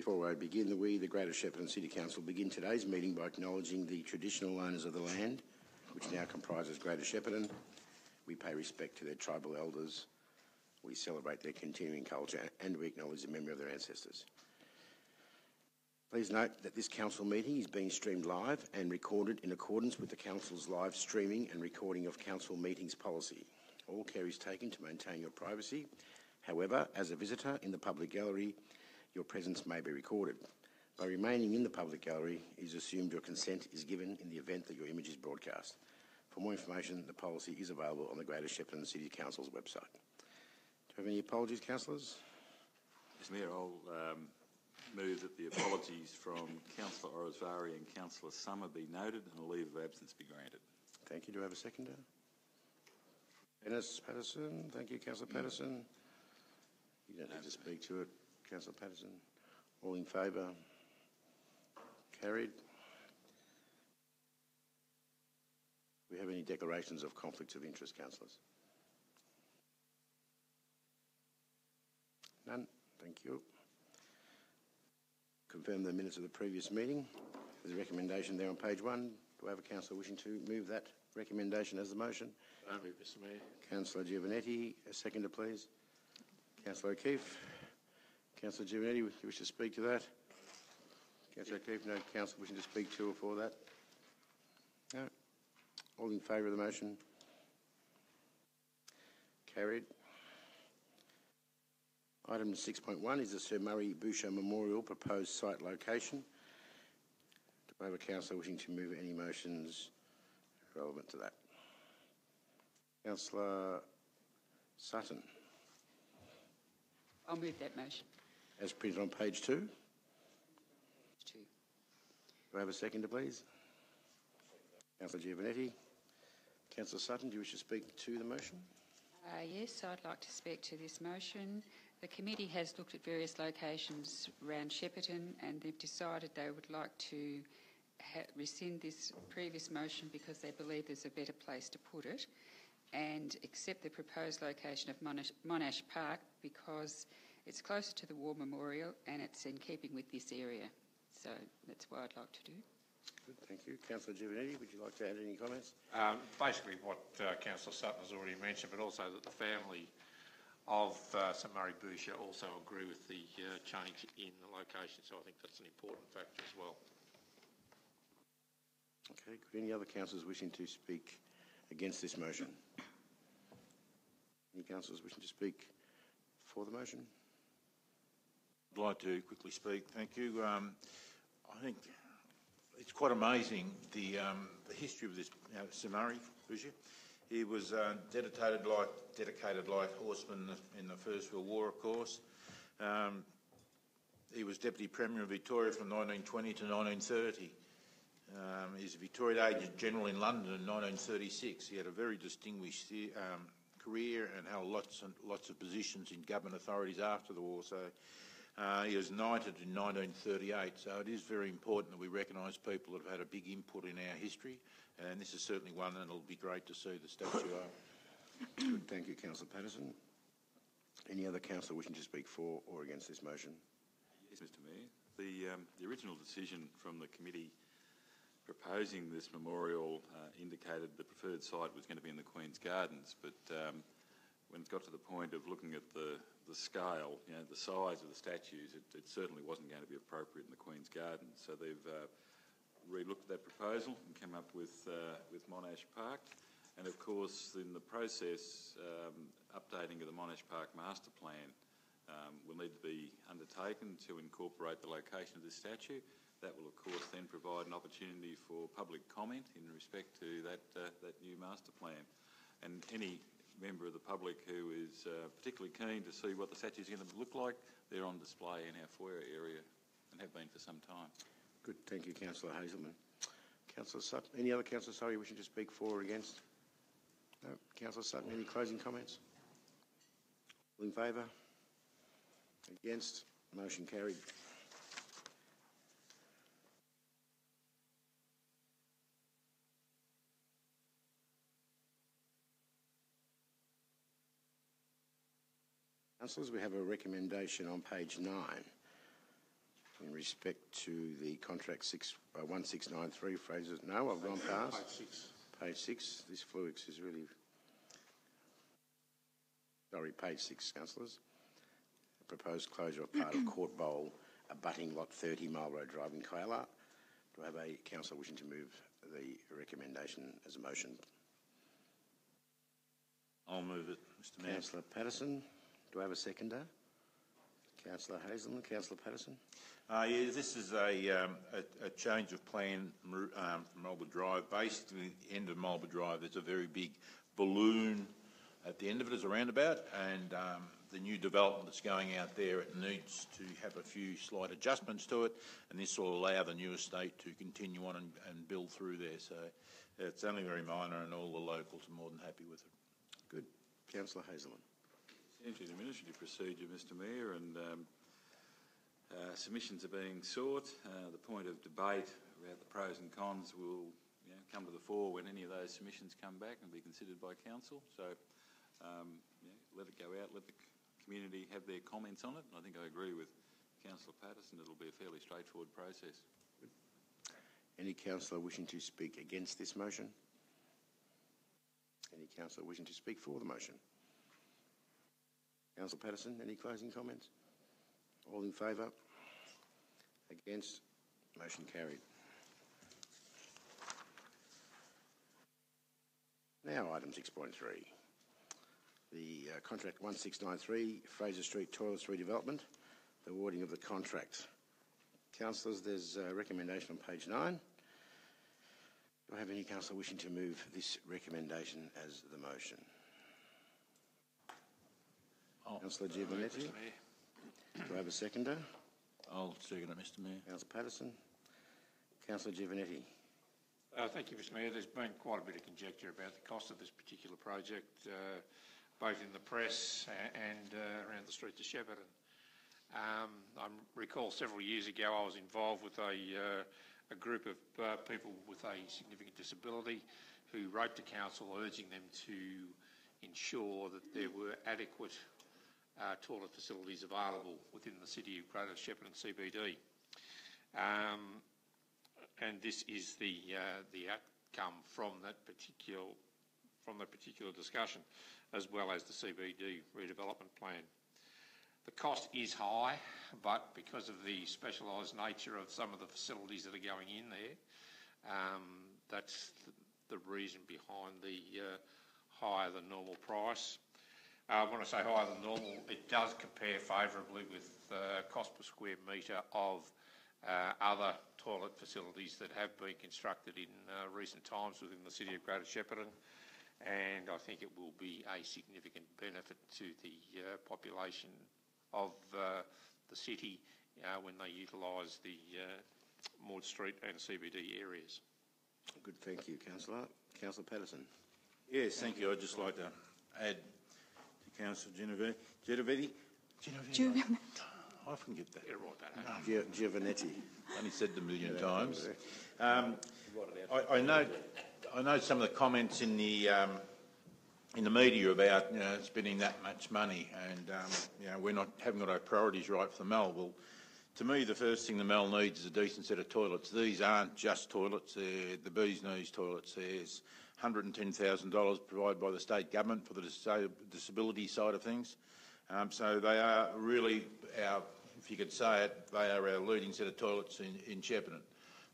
Before I begin, we, the Greater Shepparton City Council, begin today's meeting by acknowledging the traditional owners of the land, which now comprises Greater Shepparton. We pay respect to their tribal elders, we celebrate their continuing culture, and we acknowledge the memory of their ancestors. Please note that this council meeting is being streamed live and recorded in accordance with the council's live streaming and recording of council meetings policy. All care is taken to maintain your privacy. However, as a visitor in the public gallery, your presence may be recorded. By remaining in the public gallery, it is assumed your consent is given in the event that your image is broadcast. For more information, the policy is available on the Greater Shepparton City Council's website. Do you have any apologies, councillors? Mr Mayor, I'll um, move that the apologies from Councillor Oroszvary and Councillor Summer be noted and a leave of absence be granted. Thank you. Do I have a seconder? Dennis Patterson. Thank you, Councillor Patterson. You don't need to speak to it, Councillor Patterson. All in favour? Carried. We have any declarations of conflicts of interest, councillors? None. Thank you. Confirm the minutes of the previous meeting. There's a recommendation there on page one. Do I have a councillor wishing to move that recommendation as the motion? I move, Mr Mayor. Councillor Giovannetti, a seconder, please. Councillor O'Keeffe. Councillor Giovannetti, you wish to speak to that? Councillor O'Keeffe, no council wishing to speak to or for that? No. All in favour of the motion? Carried. Item 6.1 is the Sir Murray Bourchier Memorial proposed site location. Do I have a councillor wishing to move any motions relevant to that? Councillor Sutton, I'll move that motion. As printed on page two. Two. Do I have a seconder, please? Councillor Giovannetti. Councillor Sutton, do you wish to speak to the motion? Uh, yes, I'd like to speak to this motion. The committee has looked at various locations around Shepparton and they've decided they would like to ha- rescind this previous motion because they believe there's a better place to put it and accept the proposed location of Monash, Monash Park because it's closer to the War Memorial and it's in keeping with this area. So that's what I'd like to do. Good, thank you. Councillor Giovannetti, would you like to add any comments? Um, basically, what uh, Councillor Sutton has already mentioned, but also that the family of uh, Sir Murray Bourchier also agree with the uh, change in the location, so I think that's an important factor as well. Okay, good. Any other councillors wishing to speak against this motion? Any councillors wishing to speak for the motion? I'd like to quickly speak. Thank you. Um, I think it's quite amazing the um, the history of this uh, Sir Murray Bourchier. He was uh, dedicated like dedicated light horseman in the First World War, of course. Um, he was Deputy Premier of Victoria from 1920 to 1930. Um, he's a Victoria Agent General in London in 1936. He had a very distinguished um, career and held lots and lots of positions in government authorities after the war. So uh, he was knighted in 1938. So it is very important that we recognise people that have had a big input in our history, and this is certainly one, and it'll be great to see the statue up. Good, thank you, Councillor Patterson. Any other councillor wishing to speak for or against this motion? Yes, Mr Mayor. The, um, the original decision from the committee proposing this memorial uh, indicated the preferred site was going to be in the Queen's Gardens, but um, when it got to the point of looking at the, the scale, you know, the size of the statues, it, it certainly wasn't going to be appropriate in the Queen's Gardens. So they've uh, re-looked at that proposal and come up with, uh, with Monash Park. And of course, in the process, um, updating of the Monash Park master plan um, will need to be undertaken to incorporate the location of the statue. That will, of course, then provide an opportunity for public comment in respect to that, uh, that new master plan. And any member of the public who is uh, particularly keen to see what the statue is going to look like, they're on display in our foyer area and have been for some time. Good, thank you, Councillor Hazelman. Councillor Sutton, any other councillor, sorry, you wishing to speak for or against? No. Councillor Sutton, any closing comments? All in favour? Against? Motion carried. Councillors, we have a recommendation on page nine. in respect to the contract six, uh, 1693 Fraser, no, I've gone past. Page six. Page six, this Fluix is really... Sorry, page six, councillors. Proposed closure of part of Court Bowl, abutting lot 30 Marlborough Drive in Kialla. Do I have a councillor wishing to move the recommendation as a motion? I'll move it, Mr Mayor. Councillor Patterson, do I have a seconder? Councillor Hazelman, Councillor Patterson? Uh, yeah, this is a, um, a, a change of plan um, from Marlborough Drive. Basically, at the end of Marlborough Drive, there's a very big balloon at the end of it as a roundabout, and um, the new development that's going out there, it needs to have a few slight adjustments to it, and this will allow the new estate to continue on and, and build through there. So it's only very minor, and all the locals are more than happy with it. Good. Councillor Hazelman. Essentially, the administrative procedure, Mr Mayor, and um, uh, submissions are being sought. Uh, the point of debate about the pros and cons will you know, come to the fore when any of those submissions come back and be considered by council. So um, yeah, let it go out, let the community have their comments on it. And I think I agree with Councillor Patterson. It'll be a fairly straightforward process. Any councillor wishing to speak against this motion? Any councillor wishing to speak for the motion? Councillor Patterson, any closing comments? All in favour? Against? Motion carried. Now, item 6.3. The uh, contract 1693 Fraser Street Toilets redevelopment, the awarding of the contract. Councillors, there's a recommendation on page 9. Do I have any councillor wishing to move this recommendation as the motion? Oh. Councillor Giovannetti. Do I have a seconder? I'll second it, Mr Mayor. Councillor Patterson. Councillor Giovannetti. Uh, thank you, Mr Mayor. There's been quite a bit of conjecture about the cost of this particular project, uh, both in the press and uh, around the streets of Shepparton. Um, I recall several years ago I was involved with a, uh, a group of uh, people with a significant disability who wrote to council urging them to ensure that there were adequate uh, toilet facilities available within the city of Greater Shepparton CBD. Um, and this is the uh, the outcome from that particular from that particular discussion, as well as the CBD redevelopment plan. The cost is high, but because of the specialised nature of some of the facilities that are going in there, um, that's the, reason behind the uh, higher than normal price. Uh, want to say higher than normal, it does compare favourably with uh, cost per square metre of uh, other toilet facilities that have been constructed in uh, recent times within the city of Greater Shepparton, and I think it will be a significant benefit to the uh, population of uh, the city uh, when they utilise the uh, Maude Street and CBD areas. Good, thank you, councillor. Councillor Patterson. Yes, thank you. I'd just like to add to Councillor Genevieve. Genevieve? Genevieve? I often get that. Better write that out. Gi- Giovannetti. Only said it a million times. Um, I, I note, I note some of the comments in the um, in the media about you know spending that much money, and um, you know we're not haven't got our priorities right for the Mel. Well, to me, the first thing the Mel needs is a decent set of toilets. These aren't just toilets; they're the bee's knees toilets. There's $110,000 provided by the state government for the disability side of things. Um, so they are really our, if you could say it, they are our leading set of toilets in, in Shepparton.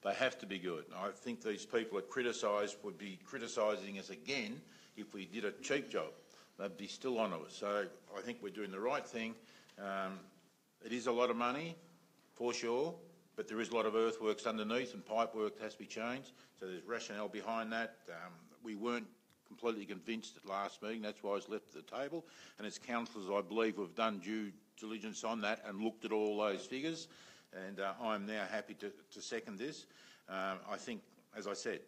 They have to be good. I think these people are criticise would be criticising us again if we did a cheap job. They'd be still on us. So I think we're doing the right thing. Um, it is a lot of money, for sure, but there is a lot of earthworks underneath and pipe work has to be changed. So there's rationale behind that. Um, we weren't completely convinced at last meeting. That's why I was left at the table. And as councillors, I believe we've done due diligence on that and looked at all those figures. And uh, I'm now happy to, to second this. Um, I think, as I said,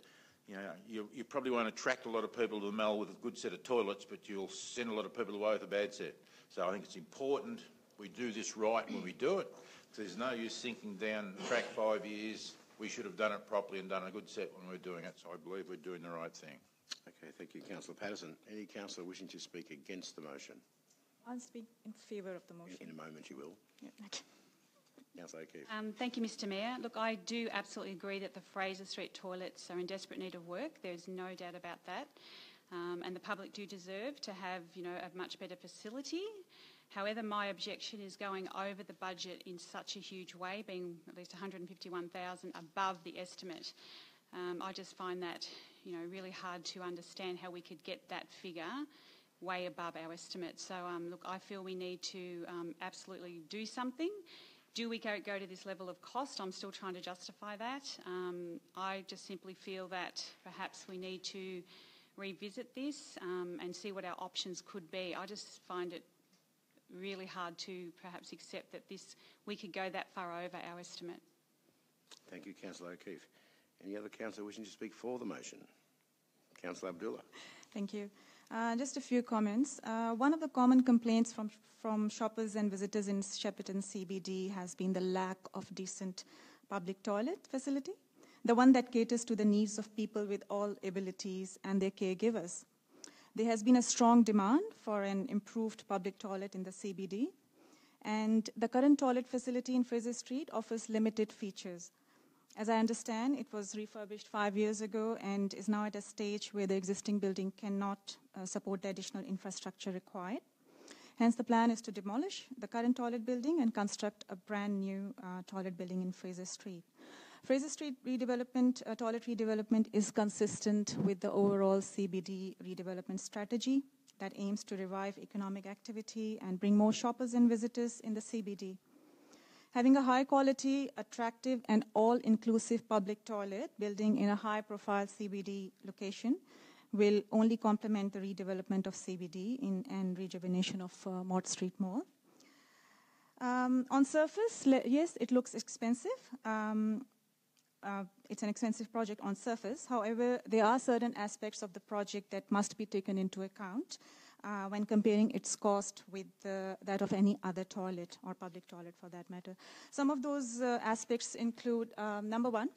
you know, you, you probably won't attract a lot of people to the Mall with a good set of toilets, but you'll send a lot of people away with a bad set. So I think it's important we do this right when we do it. There's no use thinking down track five years, we should have done it properly and done a good set when we're doing it. So I believe we're doing the right thing. Okay, thank you, councillor Patterson. Any councillor wishing to speak against the motion? I'll speak in favour of the motion. In a moment you will. Yeah, okay. Councillor Councillor O'Keeffe. Um, thank you, Mr Mayor. Look, I do absolutely agree that the Fraser Street toilets are in desperate need of work. There's no doubt about that. Um, and the public do deserve to have, you know, a much better facility. However, my objection is going over the budget in such a huge way, being at least 151,000 above the estimate. Um, I just find that, you know, really hard to understand how we could get that figure way above our estimate. So, um, look, I feel we need to um, absolutely do something. Do we go, go to this level of cost? I'm still trying to justify that. Um, I just simply feel that perhaps we need to revisit this um, and see what our options could be. I just find it really hard to perhaps accept that this we could go that far over our estimate. Thank you, Councillor O'Keeffe. Any other councillor wishing to speak for the motion? Councillor Abdullah. Thank you. Uh, just a few comments. Uh, one of the common complaints from from shoppers and visitors in Shepparton CBD has been the lack of decent public toilet facility, the one that caters to the needs of people with all abilities and their caregivers. There has been a strong demand for an improved public toilet in the CBD, and the current toilet facility in Fraser Street offers limited features. As I understand, it was refurbished five years ago and is now at a stage where the existing building cannot uh, support the additional infrastructure required. Hence, the plan is to demolish the current toilet building and construct a brand new uh, toilet building in Fraser Street. Fraser Street redevelopment, uh, toilet redevelopment is consistent with the overall CBD redevelopment strategy that aims to revive economic activity and bring more shoppers and visitors in the CBD. Having a high quality, attractive, and all inclusive public toilet building in a high profile CBD location will only complement the redevelopment of CBD in, and rejuvenation of uh, Maude Street Mall. Um, on surface, yes, it looks expensive. Um, uh, it's an expensive project on surface. However, there are certain aspects of the project that must be taken into account uh, when comparing its cost with uh, that of any other toilet or public toilet for that matter. Some of those uh, aspects include um, number one,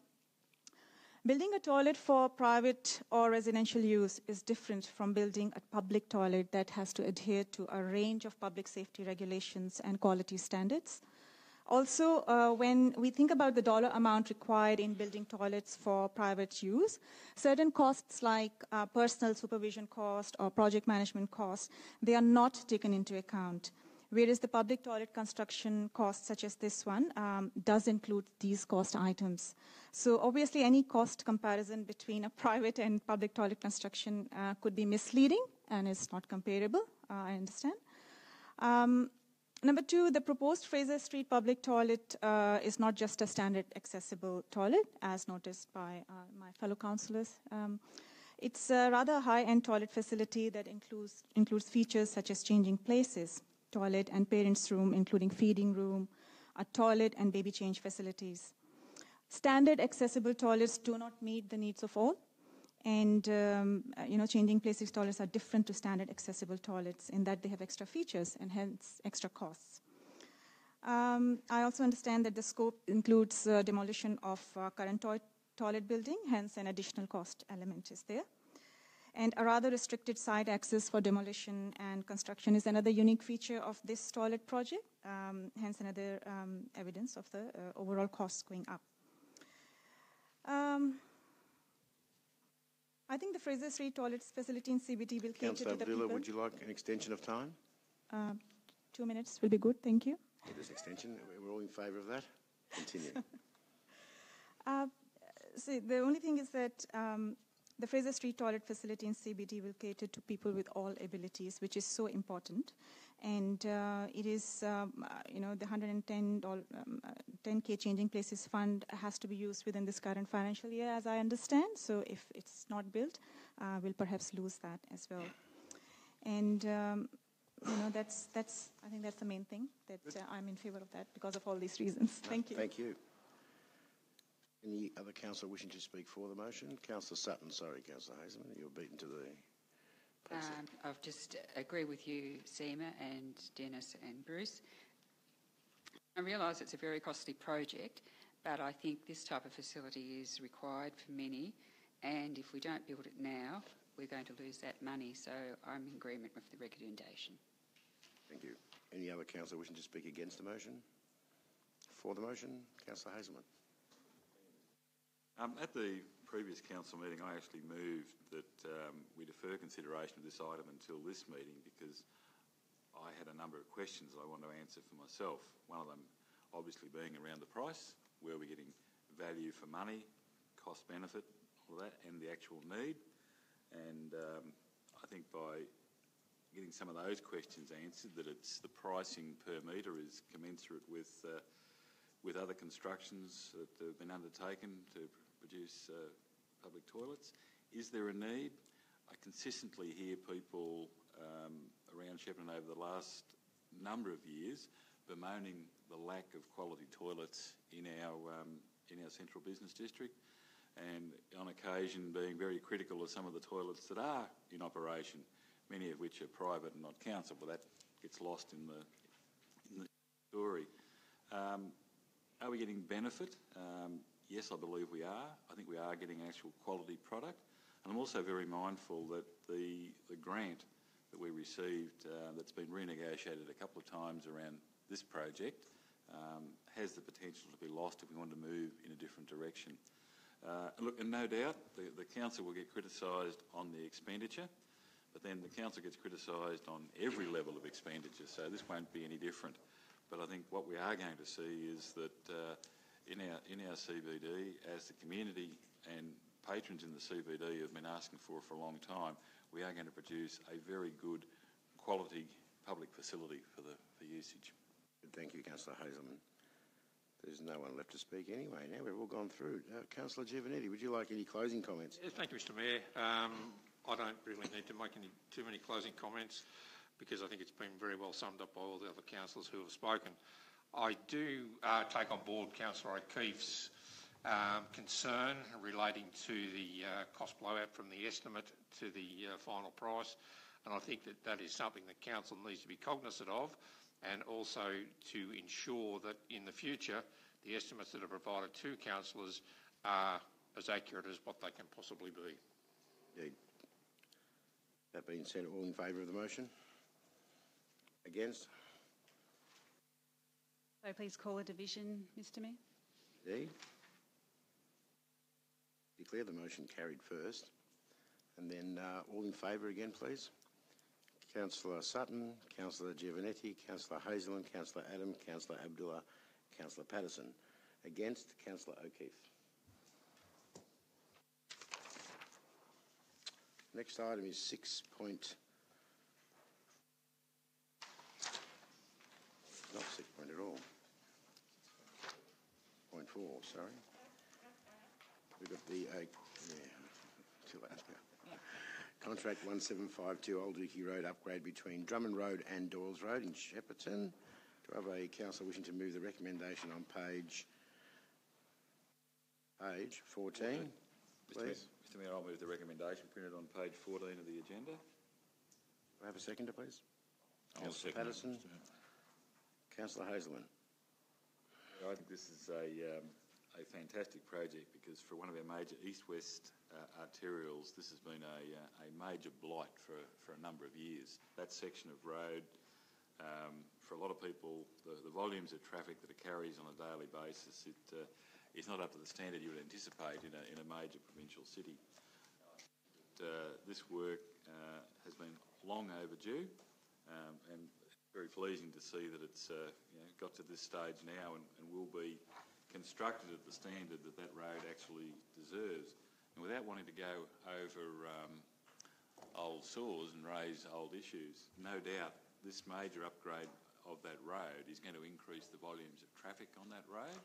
building a toilet for private or residential use is different from building a public toilet that has to adhere to a range of public safety regulations and quality standards. Also, uh, when we think about the dollar amount required in building toilets for private use, certain costs like uh, personal supervision cost or project management costs, they are not taken into account. Whereas the public toilet construction costs, such as this one, um, does include these cost items. So obviously, any cost comparison between a private and public toilet construction uh, could be misleading and is not comparable. Uh, I understand. Um, Number two, the proposed Fraser Street public toilet uh, is not just a standard accessible toilet, as noticed by uh, my fellow councillors. Um, it's a rather high-end toilet facility that includes, includes features such as changing places, toilet and parents' room, including feeding room, a toilet and baby change facilities. Standard accessible toilets do not meet the needs of all, and um, uh, you know, changing places toilets are different to standard accessible toilets in that they have extra features and hence extra costs. Um, I also understand that the scope includes uh, demolition of uh, current to toilet building, hence an additional cost element is there. And a rather restricted site access for demolition and construction is another unique feature of this toilet project, um, hence another um, evidence of the uh, overall costs going up. I think the Fraser Street toilets facility in CBD will cater Councillor to the Abdullah, people. would you like an extension of time? Uh, two minutes will be good, thank you. Yeah, This extension, we're all in favour of that? Continue. Uh, see, the only thing is that um, the Fraser Street toilet facility in CBD will cater to people with all abilities, which is so important. And uh, it is, um, uh, you know, the 110 um, uh, 10k Changing Places Fund has to be used within this current financial year, as I understand. So if it's not built, uh, we'll perhaps lose that as well. And um, you know, that's that's I think that's the main thing that uh, I'm in favour of that because of all these reasons. Thank you. Thank you. Any other councillor wishing to speak for the motion? Councillor Sutton, sorry, Councillor Hazelman, you were beaten to the. Um, I've just agree with you, Seema and Dennis and Bruce. I realise it's a very costly project, but I think this type of facility is required for many, and if we don't build it now, we're going to lose that money. So I'm in agreement with the recommendation. Thank you. Any other councillor wishing to speak against the motion? for the motion, Councillor Hazelman. Um, at the previous council meeting, I actually moved that um, we defer consideration of this item until this meeting because I had a number of questions I wanted to answer for myself. One of them obviously being around the price, where we're getting value for money, cost benefit, all that, and the actual need. And um, I think by getting some of those questions answered, that it's the pricing per metre is commensurate with uh, with other constructions that have been undertaken to produce uh, public toilets. Is there a need? I consistently hear people um, around Shepparton over the last number of years bemoaning the lack of quality toilets in our um, in our central business district, and on occasion being very critical of some of the toilets that are in operation, many of which are private and not council. But that gets lost in the in the story. Um, are we getting benefit? Um, yes, I believe we are. I think we are getting actual quality product. And I'm also very mindful that the, the grant that we received uh, that's been renegotiated a couple of times around this project um, has the potential to be lost if we want to move in a different direction. Uh, look, and no doubt the, the council will get criticised on the expenditure, but then the council gets criticised on every level of expenditure, so this won't be any different. But I think what we are going to see is that uh, in our in our CBD, as the community and patrons in the CBD have been asking for for a long time, we are going to produce a very good quality public facility for the for usage. Thank you, Councillor Hazelman. There's no one left to speak anyway. Now we've all gone through. Uh, Councillor Giovannetti, would you like any closing comments? Yes, thank you, Mr Mayor. Um, I don't really need to make any too many closing comments because I think it's been very well summed up by all the other councillors who have spoken. I do uh, take on board Councillor O'Keeffe's um, concern relating to the uh, cost blowout from the estimate to the uh, final price, and I think that that is something that council needs to be cognisant of, and also to ensure that in the future the estimates that are provided to councillors are as accurate as what they can possibly be. Indeed. That being said, all in favour of the motion? Against? So please call a division, Mr Mayor. Indeed. Declare the motion carried first. And then uh, all in favour again, please. Councillor Sutton, Councillor Giovannetti, Councillor Hazelman, Councillor Adem, Councillor Abdullah, Councillor Patterson. Against, Councillor O'Keeffe. Next item is six point Not six point at all. Four, sorry. We've got the, uh, yeah, too late now. Contract 1752 Old Dookie Road upgrade between Drummond Road and Doyles Road in Shepparton. Do I have a councillor wishing to move the recommendation on page, page 14? Please. Mr Mayor, I'll move the recommendation printed on page 14 of the agenda. Do I have a seconder, please? I'll Councillor second Patterson. Councillor Hazelman. I think this is a, um, a fantastic project because for one of our major east-west uh, arterials, this has been a, uh, a major blight for, for a number of years. That section of road, um, for a lot of people, the, the volumes of traffic that it carries on a daily basis, it uh, is not up to the standard you would anticipate in a, in a major provincial city. But, uh, this work uh, has been long overdue, um, and very pleasing to see that it's uh, you know, got to this stage now and, and will be constructed at the standard that that road actually deserves. And without wanting to go over um, old sores and raise old issues, no doubt this major upgrade of that road is going to increase the volumes of traffic on that road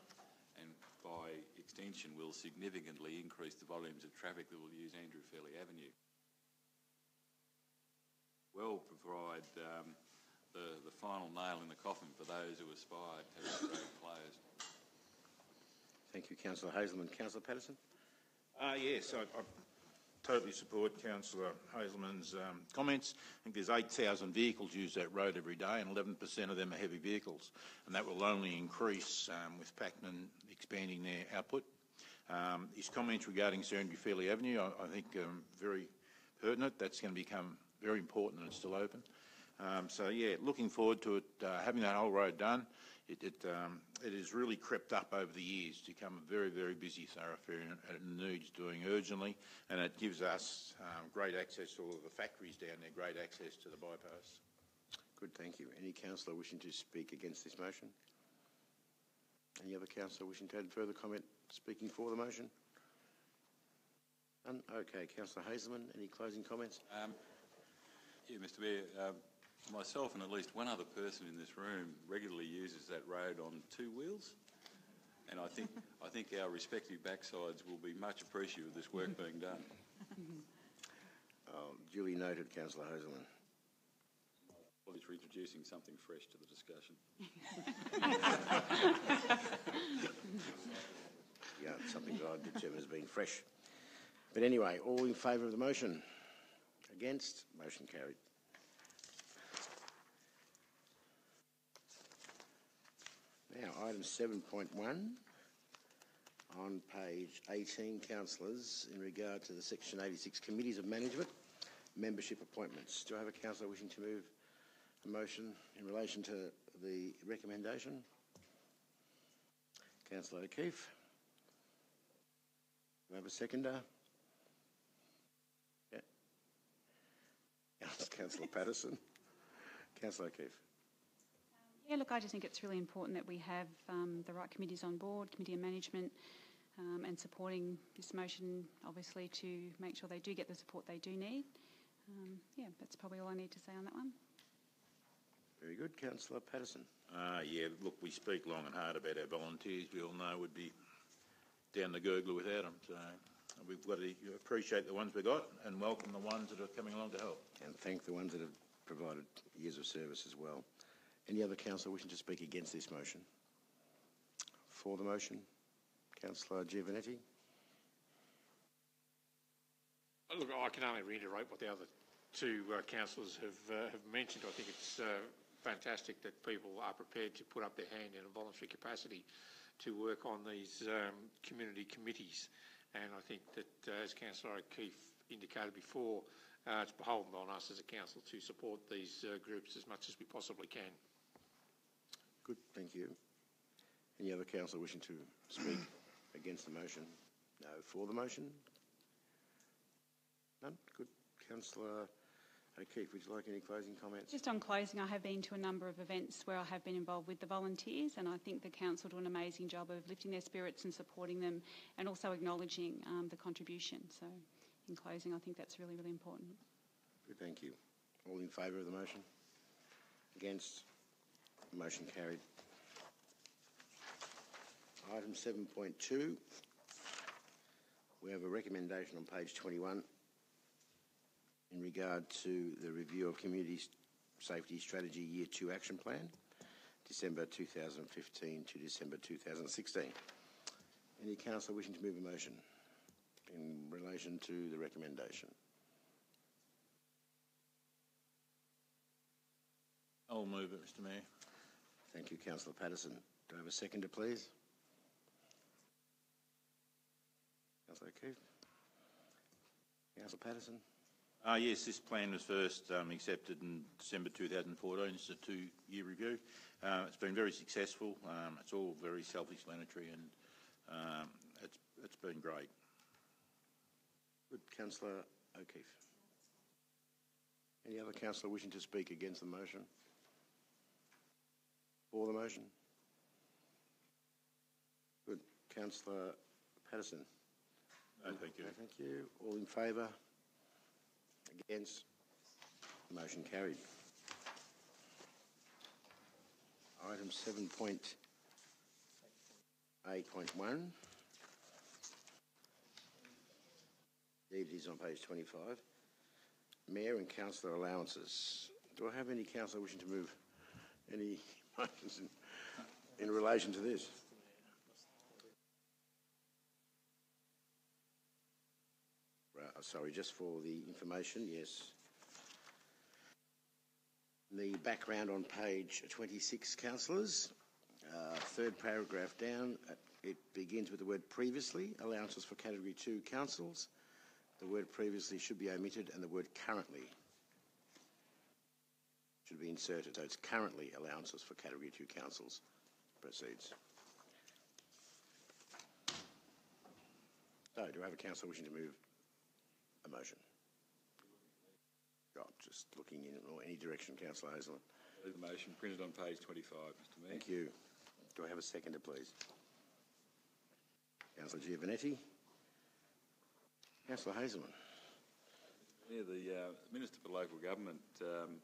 and by extension will significantly increase the volumes of traffic that will use Andrew Fairley Avenue. Well provide um, the, the final nail in the coffin for those who aspire to have that road closed. Thank you, Councillor Hazelman. Councillor Patterson? Uh, yes, I, I totally support Councillor Hazelman's um, comments. I think there's 8,000 vehicles use that road every day and 11% of them are heavy vehicles. And that will only increase um, with Pakenham expanding their output. Um, his comments regarding Serenity Fairley Avenue, I, I think um, very pertinent. That's going to become very important and it's still open. Um, so yeah, looking forward to it, uh, having that whole road done. it, it, um, it has really crept up over the years to become a very, very busy thoroughfare and it needs doing urgently and it gives us um, great access to all of the factories down there, great access to the bypass. Good, thank you. Any councillor wishing to speak against this motion? Any other councillor wishing to add further comment, speaking for the motion? None? Okay, councillor Hazelman, any closing comments? Um, yeah, Mr Mayor, um, myself and at least one other person in this room regularly uses that road on two wheels. And I think, I think our respective backsides will be much appreciative of this work being done. Oh, duly noted, councillor Hazelman. Well, it's introducing something fresh to the discussion. Yeah, something that I did, Chairman, has been fresh. But anyway, all in favour of the motion? Against? Motion carried. Now, item 7.1 on page 18, councillors, in regard to the section 86 committees of management, membership appointments. Do I have a councillor wishing to move a motion in relation to the recommendation? Councillor O'Keeffe. Do I have a seconder? Yeah. Councillor Patterson. Councillor O'Keeffe. Yeah, look, I just think it's really important that we have um, the right committees on board, committee of management, um, and supporting this motion, obviously, to make sure they do get the support they do need. Um, yeah, that's probably all I need to say on that one. Very good. Councillor Patterson. Uh, yeah, look, we speak long and hard about our volunteers. We all know would be down the gurgler without them. So we've got to appreciate the ones we got and welcome the ones that are coming along to help. And thank the ones that have provided years of service as well. Any other councillor wishing to speak against this motion? For the motion? Councillor Giovannetti. Look, I can only reiterate what the other two uh, councillors have, uh, have mentioned. I think it's uh, fantastic that people are prepared to put up their hand in a voluntary capacity to work on these um, community committees. And I think that, uh, as Councillor O'Keeffe indicated before, uh, it's beholden on us as a council to support these uh, groups as much as we possibly can. Good, thank you. Any other councillor wishing to speak against the motion? No. For the motion? None? Good. Councillor O'Keeffe, would you like any closing comments? Just on closing, I have been to a number of events where I have been involved with the volunteers, and I think the council do an amazing job of lifting their spirits and supporting them, and also acknowledging um, the contribution. So, in closing, I think that's really, really important. Good, thank you. All in favour of the motion? Against? Motion carried. Item 7.2. We have a recommendation on page 21 in regard to the review of Community Safety Strategy Year 2 Action Plan, December 2015 to December 2016. Any councillor wishing to move a motion in relation to the recommendation? I'll move it, Mr Mayor. Thank you, Councillor Patterson. Do I have a seconder, please? Councillor O'Keeffe? Councillor Patterson? Uh, yes, this plan was first um, accepted in December 2014. It's a two-year review. Uh, it's been very successful. Um, it's all very self-explanatory and um, it's, it's been great. Good. Councillor O'Keeffe? Any other councillor wishing to speak against the motion? For the motion? Good. Councillor Patterson? No, thank you. No, thank you. All in favour? Against? Motion carried. Item 7.8.1. It is on page 25. Mayor and councillor allowances. Do I have any councillor wishing to move any in, in relation to this? Uh, sorry, just for the information, yes. The background on page 26, councillors. Uh, third paragraph down, uh, it begins with the word previously, allowances for category 2 councils. The word previously should be omitted and the word currently should be inserted. So it's currently allowances for category 2 councils. proceeds. So, do I have a councillor wishing to move a motion? Oh, just looking in or any direction, councillor Hazelman. The motion printed on page 25, Mr Mayor. Thank you. Do I have a seconder, please? Councillor Giovannetti. Councillor Hazelman. Yeah, the uh, Minister for Local Government um,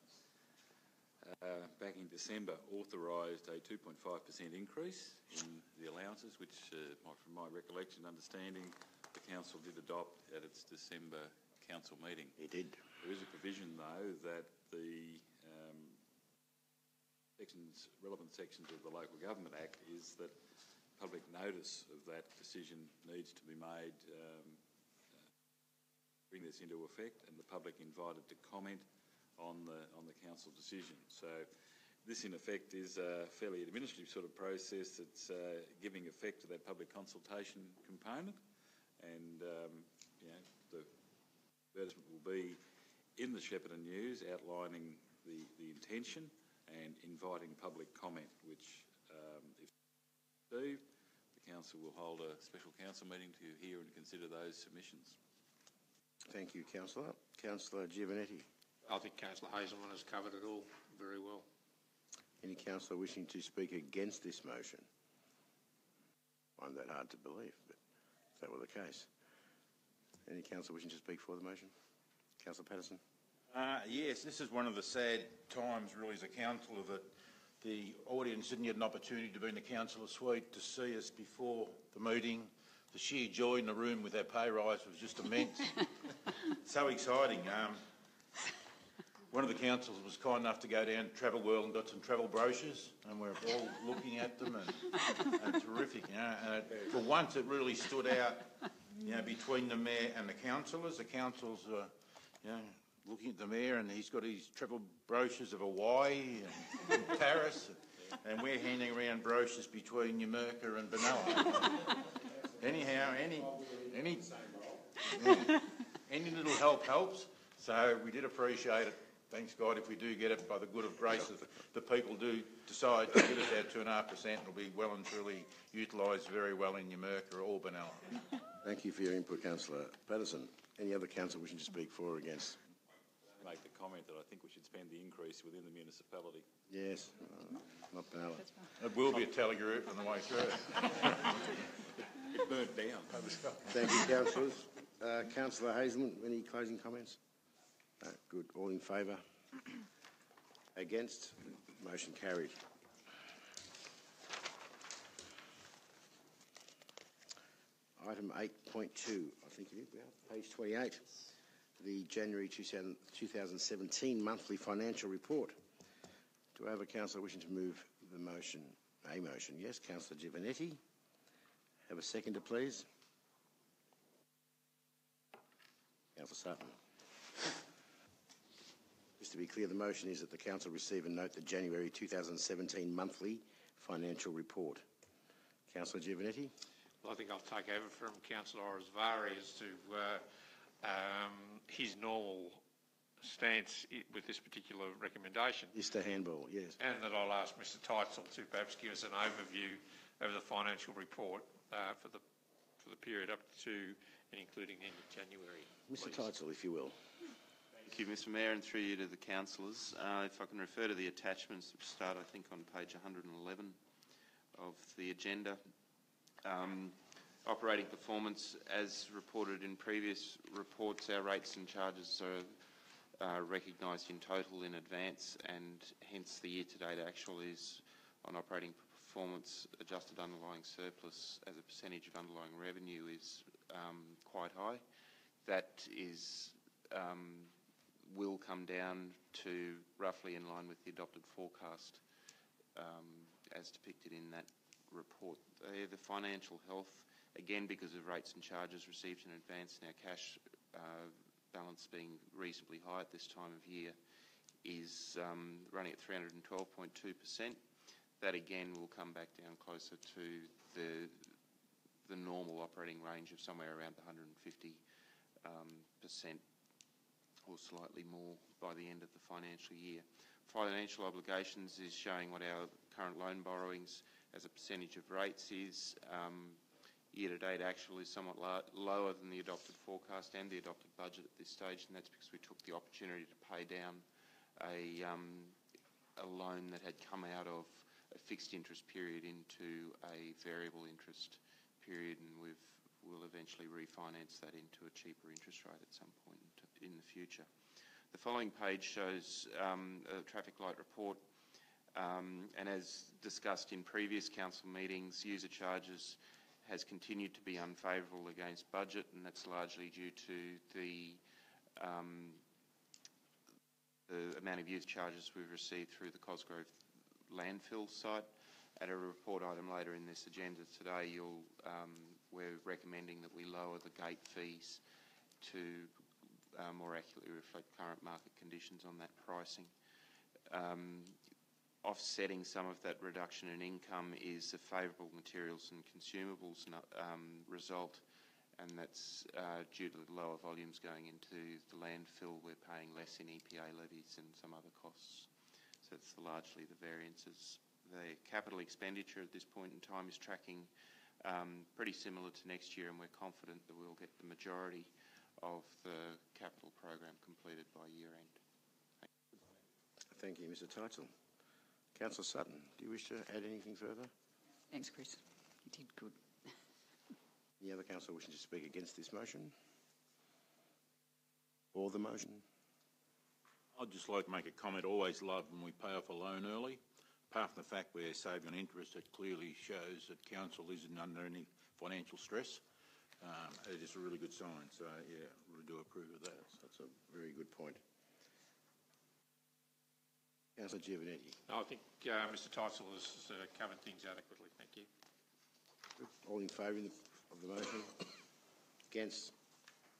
uh, back in December authorised a 2.5% increase in the allowances, which, uh, my- from my recollection and understanding, the council did adopt at its December council meeting. It did. There is a provision, though, that the um, sections, relevant sections of the Local Government Act is that public notice of that decision needs to be made, um, uh, bring this into effect, and the public invited to comment on the on the council decision. So. This, in effect, is a fairly administrative sort of process that's uh, giving effect to that public consultation component, and um, you know the advertisement will be in the Shepparton News outlining the, the intention and inviting public comment, which, um, if received, the council will hold a special council meeting to hear and consider those submissions. Thank you, councillor. Councillor Giovannetti. I think councillor Hazelman has covered it all very well. Any councillor wishing to speak against this motion? Find that hard to believe, but if that were the case. Any councillor wishing to speak for the motion? Councillor Patterson. Uh, yes, this is one of the sad times, really, as a councillor, that the audience didn't get an opportunity to be in the councillor suite to see us before the meeting. The sheer joy in the room with our pay rise was just immense. so exciting. Um, one of the councillors was kind enough to go down to Travel World and got some travel brochures, and we're all looking at them, and, and terrific. You know, and it, for once, it really stood out. You know, between the mayor and the councillors, the councillors were, you know, looking at the mayor, and he's got his travel brochures of Hawaii and, and Paris, and we're handing around brochures between Numurkah and Benalla. Anyhow, any any any little help helps. So we did appreciate it. Thanks God if we do get it by the good of grace of the, the people do decide to give us our two and a half percent, it'll be well and truly utilised very well in Numurkah or Benalla. Thank you for your input, councillor Patterson. Any other councillor wishing to speak for or against? Make the comment that I think we should spend the increase within the municipality. Yes, uh, not Benalla. It will be a tally group on the way through. It burnt down. Thank you, councillors. Uh, councillor Hazelman, any closing comments? No, good. All in favour? Against? Motion carried. Item 8.2, I think it is, page 28, the January 2000 2017 monthly financial report. Do I have a councillor wishing to move the motion? A motion, yes. Councillor Giovannetti. Have a seconder, please. Councillor Sutton. Just to be clear, the motion is that the council receive and note the January 2017 monthly financial report. Councillor Giovannetti. Well, I think I'll take over from councillor Oroszvary as to uh, um, his normal stance with this particular recommendation. Mr Handball, yes. And that I'll ask Mr Teitzel to perhaps give us an overview of the financial report uh, for the for the period up to and including the end of January. Mr please. Teitzel, if you will. Thank you, Mr Mayor, and through you to the councillors. Uh, if I can refer to the attachments, which start, I think, on page 111 of the agenda. Um, operating performance, as reported in previous reports, our rates and charges are uh, recognised in total in advance, and hence the year-to-date actual is on operating performance adjusted underlying surplus as a percentage of underlying revenue is um, quite high. That is um, will come down to roughly in line with the adopted forecast um, as depicted in that report. Uh, the financial health, again because of rates and charges received in advance and our cash uh, balance being reasonably high at this time of year, is um, running at 312.2%. That again will come back down closer to the the normal operating range of somewhere around the 150 um, percent or slightly more by the end of the financial year. Financial obligations is showing what our current loan borrowings as a percentage of rates is um, year-to-date actual is somewhat lo- lower than the adopted forecast and the adopted budget at this stage, and that's because we took the opportunity to pay down a, um, a loan that had come out of a fixed interest period into a variable interest period, and we've we'll eventually refinance that into a cheaper interest rate at some point in the future. The following page shows um, a traffic light report, um, and as discussed in previous council meetings, user charges has continued to be unfavourable against budget, and that's largely due to the um, the amount of youth charges we've received through the Cosgrove landfill site. At a report item later in this agenda today, you'll, um, we're recommending that we lower the gate fees to uh, more accurately reflect current market conditions on that pricing. Um, offsetting some of that reduction in income is a favourable materials and consumables um, result, and that's uh, due to the lower volumes going into the landfill. We're paying less in EPA levies and some other costs. So it's largely the variances. The capital expenditure at this point in time is tracking um, pretty similar to next year, and we're confident that we'll get the majority of the capital program completed by year end. Thank you, Mr Title. Councillor Summer, do you wish to add anything further? Thanks, Chris. You did good. Any other councillor wishing to speak against this motion? Or the motion? I'd just like to make a comment. Always love when we pay off a loan early. Apart from the fact we're saving on interest, it clearly shows that council isn't under any financial stress. Um, it is a really good sign. So, yeah, we do approve of that. So That's a very good point. Councillor Giovannetti. I think uh, Mr Tyson has uh, covered things adequately. Thank you. All in favour of the motion? Against?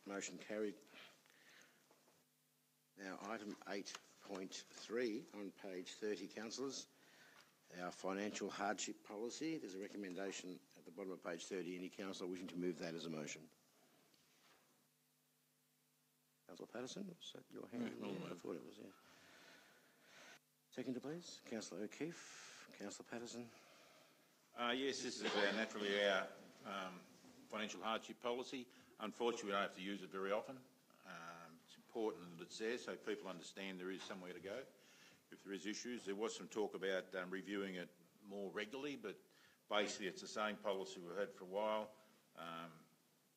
Motion carried. Now, item 8.3 on page 30, councillors. Our financial hardship policy. There's a recommendation at the bottom of page 30. Any councillor wishing to move that as a motion? Councillor Patterson, was that your hand? I thought it was, yeah. Seconder, please. Councillor O'Keeffe. Councillor Patterson. Uh, yes, this is our, naturally our um, financial hardship policy. Unfortunately, we don't have to use it very often. Um, it's important that it's there so people understand there is somewhere to go if there is issues. There was some talk about um, reviewing it more regularly, but basically it's the same policy we've had for a while. Um,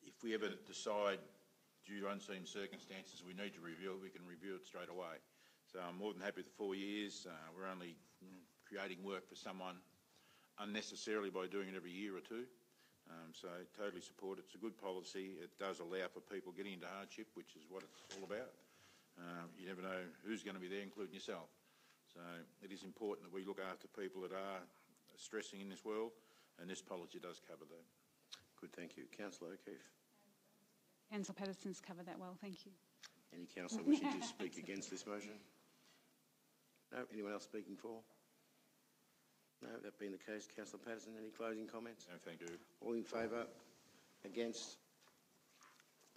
if we ever decide, due to unseen circumstances, we need to review it, we can review it straight away. So I'm more than happy with the four years. Uh, we're only creating work for someone unnecessarily by doing it every year or two. Um, so totally support it. It's a good policy. It does allow for people getting into hardship, which is what it's all about. Um, you never know who's going to be there, including yourself. So it is important that we look after people that are stressing in this world, and this policy does cover that. Good, thank you. Councillor O'Keeffe. Councillor Patterson's covered that well, thank you. Any councillor wishing to speak against this motion? No? Anyone else speaking for? No, that being the case, Councillor Patterson, any closing comments? No, thank you. All in favour? Against?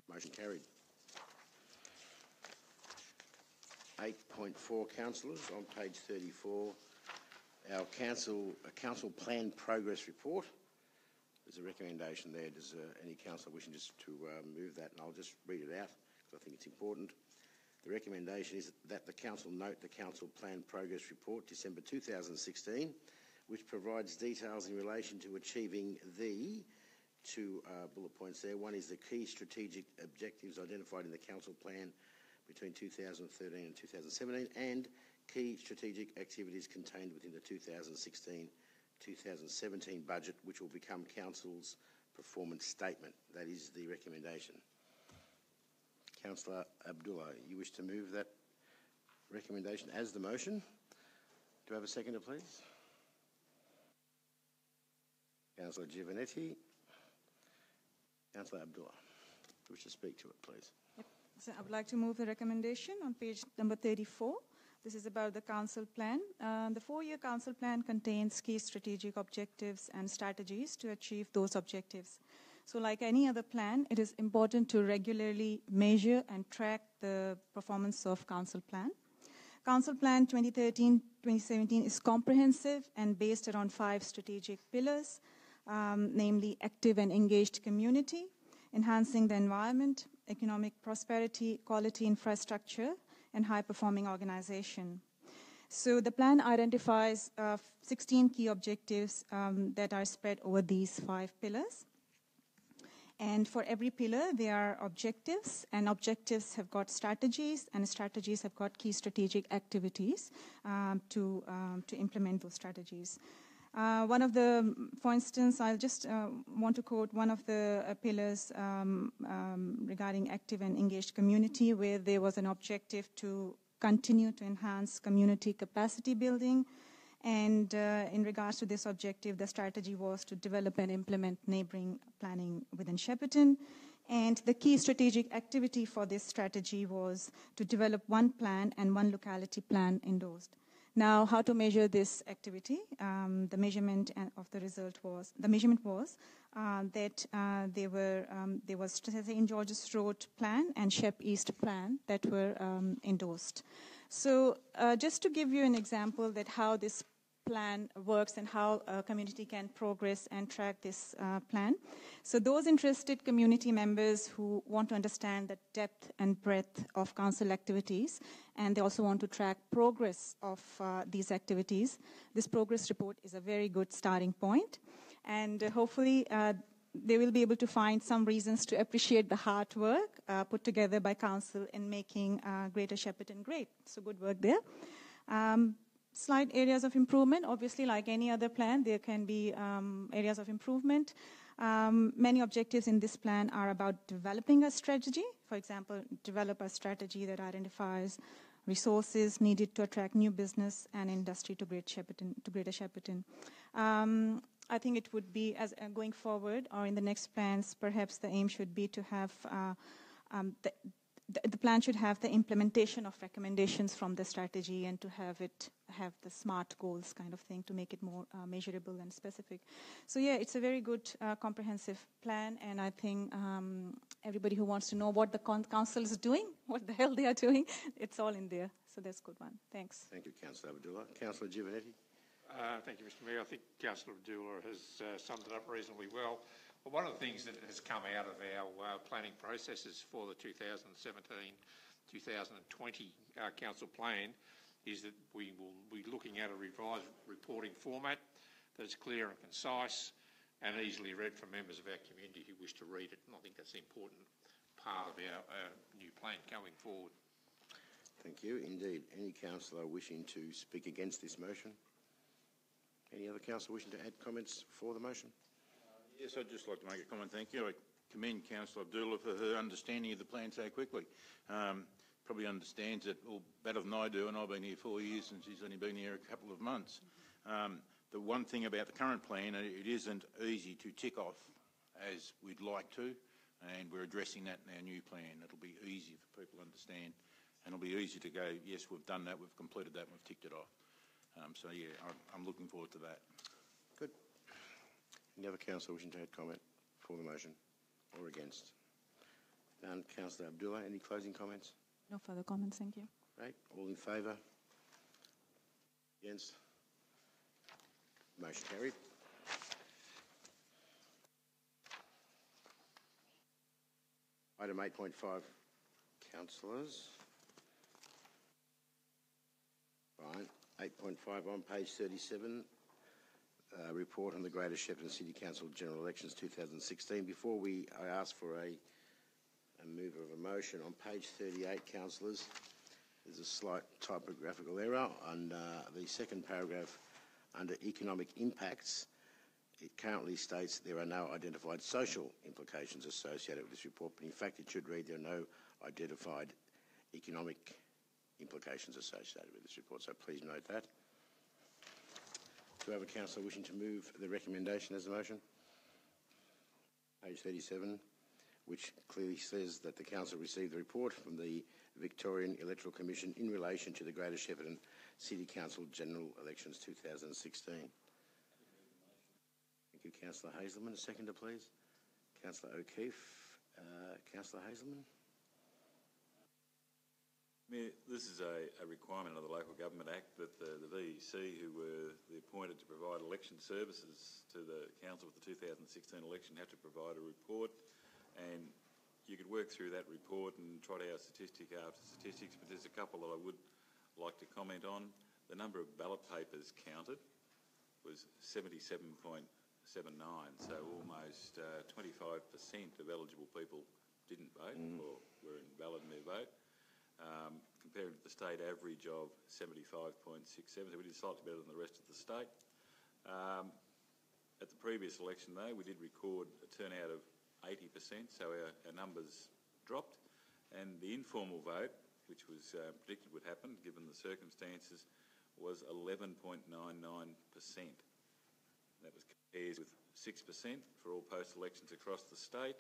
Motion carried. 8.4 councillors on page 34. Our council, council plan progress report. There's a recommendation there. Does uh, any councillor wishing just to uh, move that? And I'll just read it out because I think it's important. The recommendation is that the Council note the Council Plan Progress Report, December 2016, which provides details in relation to achieving the two uh, bullet points there. One is the key strategic objectives identified in the Council Plan between 2013 and 2017 and key strategic activities contained within the 2016-2017 budget, which will become Council's performance statement. That is the recommendation. Councillor Abdullah, you wish to move that recommendation as the motion? Do I have a seconder, please? Councillor Giovannetti. Councillor Abdullah, wish to speak to it, please? Yep. So I would like to move the recommendation on page number 34. This is about the council plan. Uh, the four-year council plan contains key strategic objectives and strategies to achieve those objectives. So like any other plan, it is important to regularly measure and track the performance of council plan. Council Plan 2013-2017 is comprehensive and based around five strategic pillars, um, namely active and engaged community, enhancing the environment, economic prosperity, quality infrastructure, and high-performing organization. So the plan identifies uh, 16 key objectives um, that are spread over these five pillars. And for every pillar, there are objectives, and objectives have got strategies, and strategies have got key strategic activities um, to, um, to implement those strategies. Uh, one of the, for instance, I just uh, want to quote one of the uh, pillars um, um, regarding active and engaged community, where there was an objective to continue to enhance community capacity building, and uh, in regards to this objective, the strategy was to develop and implement neighboring planning within Shepparton. And the key strategic activity for this strategy was to develop one plan and one locality plan endorsed. Now, how to measure this activity? Um, the measurement of the result was the measurement was uh, that uh, there were um, there was St George's Road plan and Shep East plan that were um, endorsed. So, uh, just to give you an example that how this plan works and how a community can progress and track this uh, plan. So those interested community members who want to understand the depth and breadth of council activities, and they also want to track progress of uh, these activities, this progress report is a very good starting point. And uh, hopefully uh, they will be able to find some reasons to appreciate the hard work uh, put together by council in making uh, Greater Shepparton great. So good work there. Um, slight areas of improvement. Obviously, like any other plan, there can be um, areas of improvement. Um, many objectives in this plan are about developing a strategy. For example, develop a strategy that identifies resources needed to attract new business and industry to, Great Shepparton, to Greater Shepparton. Um, I think it would be, as uh, going forward or in the next plans, perhaps the aim should be to have uh, um, the, the, the, plan should have the implementation of recommendations from the strategy and to have it have the smart goals kind of thing to make it more uh, measurable and specific. So yeah, it's a very good uh, comprehensive plan, and I think um, everybody who wants to know what the con- council is doing, what the hell they are doing, it's all in there. So that's a good one. Thanks. Thank you, Councillor Abdullah. Councillor Giovannetti. Uh, thank you, Mr Mayor. I think Councillor Abdullah has uh, summed it up reasonably well. Well, one of the things that has come out of our uh, planning processes for the 2017-2020 uh, council plan is that we will be looking at a revised reporting format that is clear and concise and easily read for members of our community who wish to read it. And I think that's an important part of our uh, new plan going forward. Thank you. Indeed. Any councillor wishing to speak against this motion? Any other councillor wishing to add comments for the motion? Yes, I'd just like to make a comment. Thank you. I commend Councillor Abdullah for her understanding of the plan so quickly. Um, probably understands it all better than I do, and I've been here four years and she's only been here a couple of months. Um, the one thing about the current plan, it isn't easy to tick off as we'd like to, and we're addressing that in our new plan. It'll be easy for people to understand, and it'll be easy to go, yes, we've done that, we've completed that, we've ticked it off. Um, so, yeah, I'm looking forward to that. Good. Any other councillor wishing to add comment for the motion or against? None. Councillor Abdullah, any closing comments? No further comments, thank you. Right. All in favour? Against? Motion carried. Item 8.5, councillors. Right. 8.5 on page 37, uh, report on the Greater Shepparton City Council General Elections 2016. Before we, I ask for a, a move of a motion on page 38, councillors. There's a slight typographical error on uh, the second paragraph under economic impacts. It currently states there are no identified social implications associated with this report, but in fact it should read there are no identified economic implications associated with this report, so please note that. Do I have a councillor wishing to move the recommendation as a motion? Page 37, which clearly says that the council received the report from the Victorian Electoral Commission in relation to the Greater Shepparton City Council General Elections 2016. Thank you, Councillor Hazelman. A seconder, please. Councillor O'Keeffe. Uh, Councillor Hazelman. Mayor, this is a, a requirement of the Local Government Act that the, the VEC, who were the appointed to provide election services to the council for the 2016 election, have to provide a report. And you could work through that report and trot out statistic after statistics, but there's a couple that I would like to comment on. The number of ballot papers counted was 77.79, so almost uh, 25% of eligible people didn't vote or were invalid in their vote um, compared to the state average of 75.67. So we did slightly better than the rest of the state. Um, at the previous election, though, we did record a turnout of 80%, so our, our numbers dropped. And the informal vote, which was uh, predicted would happen given the circumstances, was 11.99%. That was compared with 6% for all post-elections across the state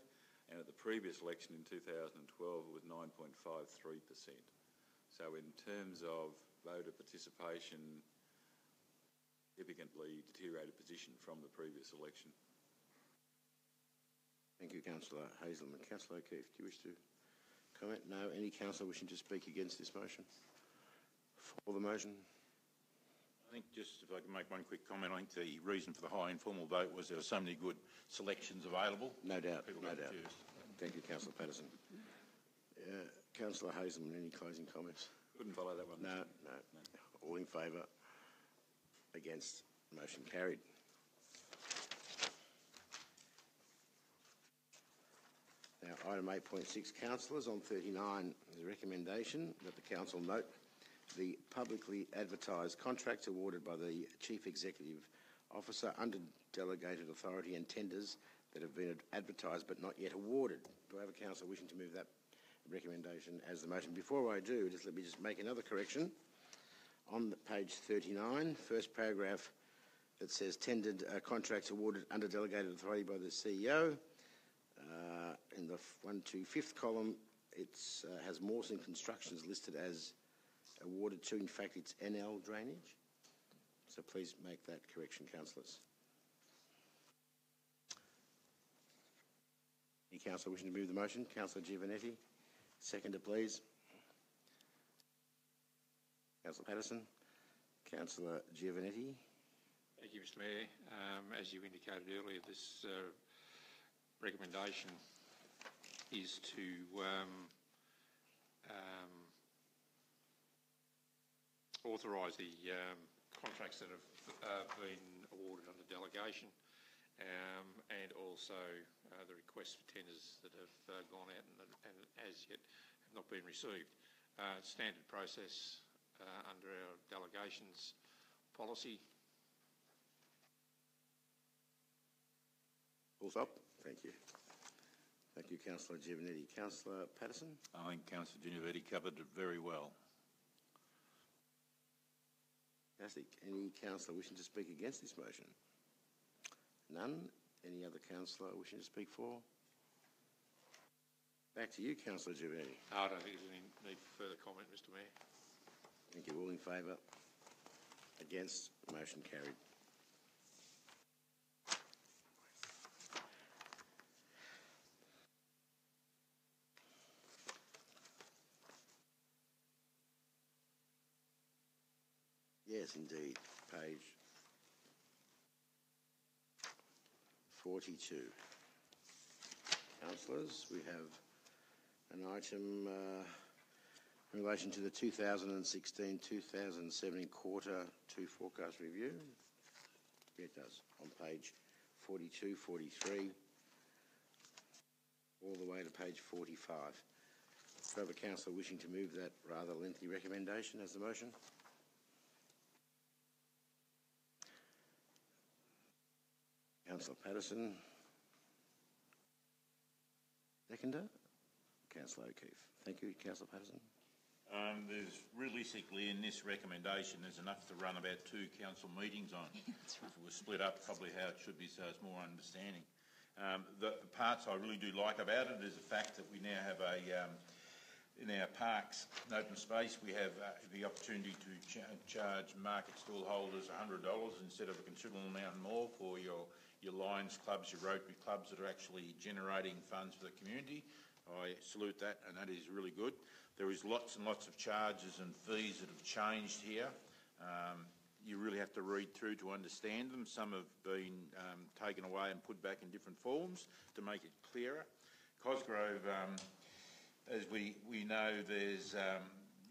and at the previous election in 2012 it was 9.53%. So in terms of voter participation, significantly deteriorated position from the previous election. Thank you, Councillor Hazelman. Councillor O'Keeffe, do you wish to comment? No. Any councillor wishing to speak against this motion? For the motion? I think just if I can make one quick comment, I think the reason for the high informal vote was there were so many good selections available. No doubt, People no doubt. confused. Thank you, Councillor Patterson. Uh, Councillor Hazelman, any closing comments? Couldn't follow that one. No, Mr. no. All in favour? Against? Motion carried. Now, item 8.6, councillors, on 39 is a recommendation that the council note the publicly advertised contracts awarded by the Chief Executive Officer under delegated authority and tenders that have been advertised but not yet awarded. Do I have a councillor wishing to move that recommendation as the motion? Before I do, just let me just make another correction. On page 39, first paragraph, it says tendered uh, contracts awarded under delegated authority by the CEO. Uh, in the one to fifth column, it uh, has Mawson Constructions listed as awarded to. In fact, it's NL Drainage. So please make that correction, councillors. Any councillor wishing to move the motion? Councillor Giovannetti. Seconder, please. Councillor Patterson. Councillor Giovannetti. Thank you, Mr Mayor. Um, as you indicated earlier, this uh, recommendation is to um, um, authorise the um, contracts that have uh, been awarded under delegation um, and also uh, the requests for tenders that have uh, gone out and, and as yet have not been received. Uh, standard process uh, under our delegations policy. Full stop. Thank you. Thank you, Councillor Giovannetti. Councillor Patterson. I think Councillor Giovannetti covered it very well. Fantastic. Any councillor wishing to speak against this motion? None. Any other councillor wishing to speak for? Back to you, Councillor Giovannetti. No, I don't think there's any need for further comment, Mr Mayor. Thank you. All in favour? Against? Motion carried. Indeed. Page 42. Councillors, we have an item uh, in relation to the 2016-2017 quarter two forecast review. It does, on page 42, 43, all the way to page 45. Do I have a councillor wishing to move that rather lengthy recommendation as the motion? Councillor Patterson. Seconder? Councillor O'Keeffe. Thank you, Councillor Patterson. Um, there's realistically in this recommendation, there's enough to run about two council meetings on. If it was split up, probably how it should be, so it's more understanding. Um, the, the parts I really do like about it is the fact that we now have a, um, in our parks and open space, we have uh, the opportunity to cha- charge market stall holders $100 instead of a considerable amount more for your, your Lions clubs, your Rotary clubs that are actually generating funds for the community. I salute that, and that is really good. There is lots and lots of charges and fees that have changed here. Um, you really have to read through to understand them. Some have been um, taken away and put back in different forms to make it clearer. Cosgrove, um, as we, we know, there's, um,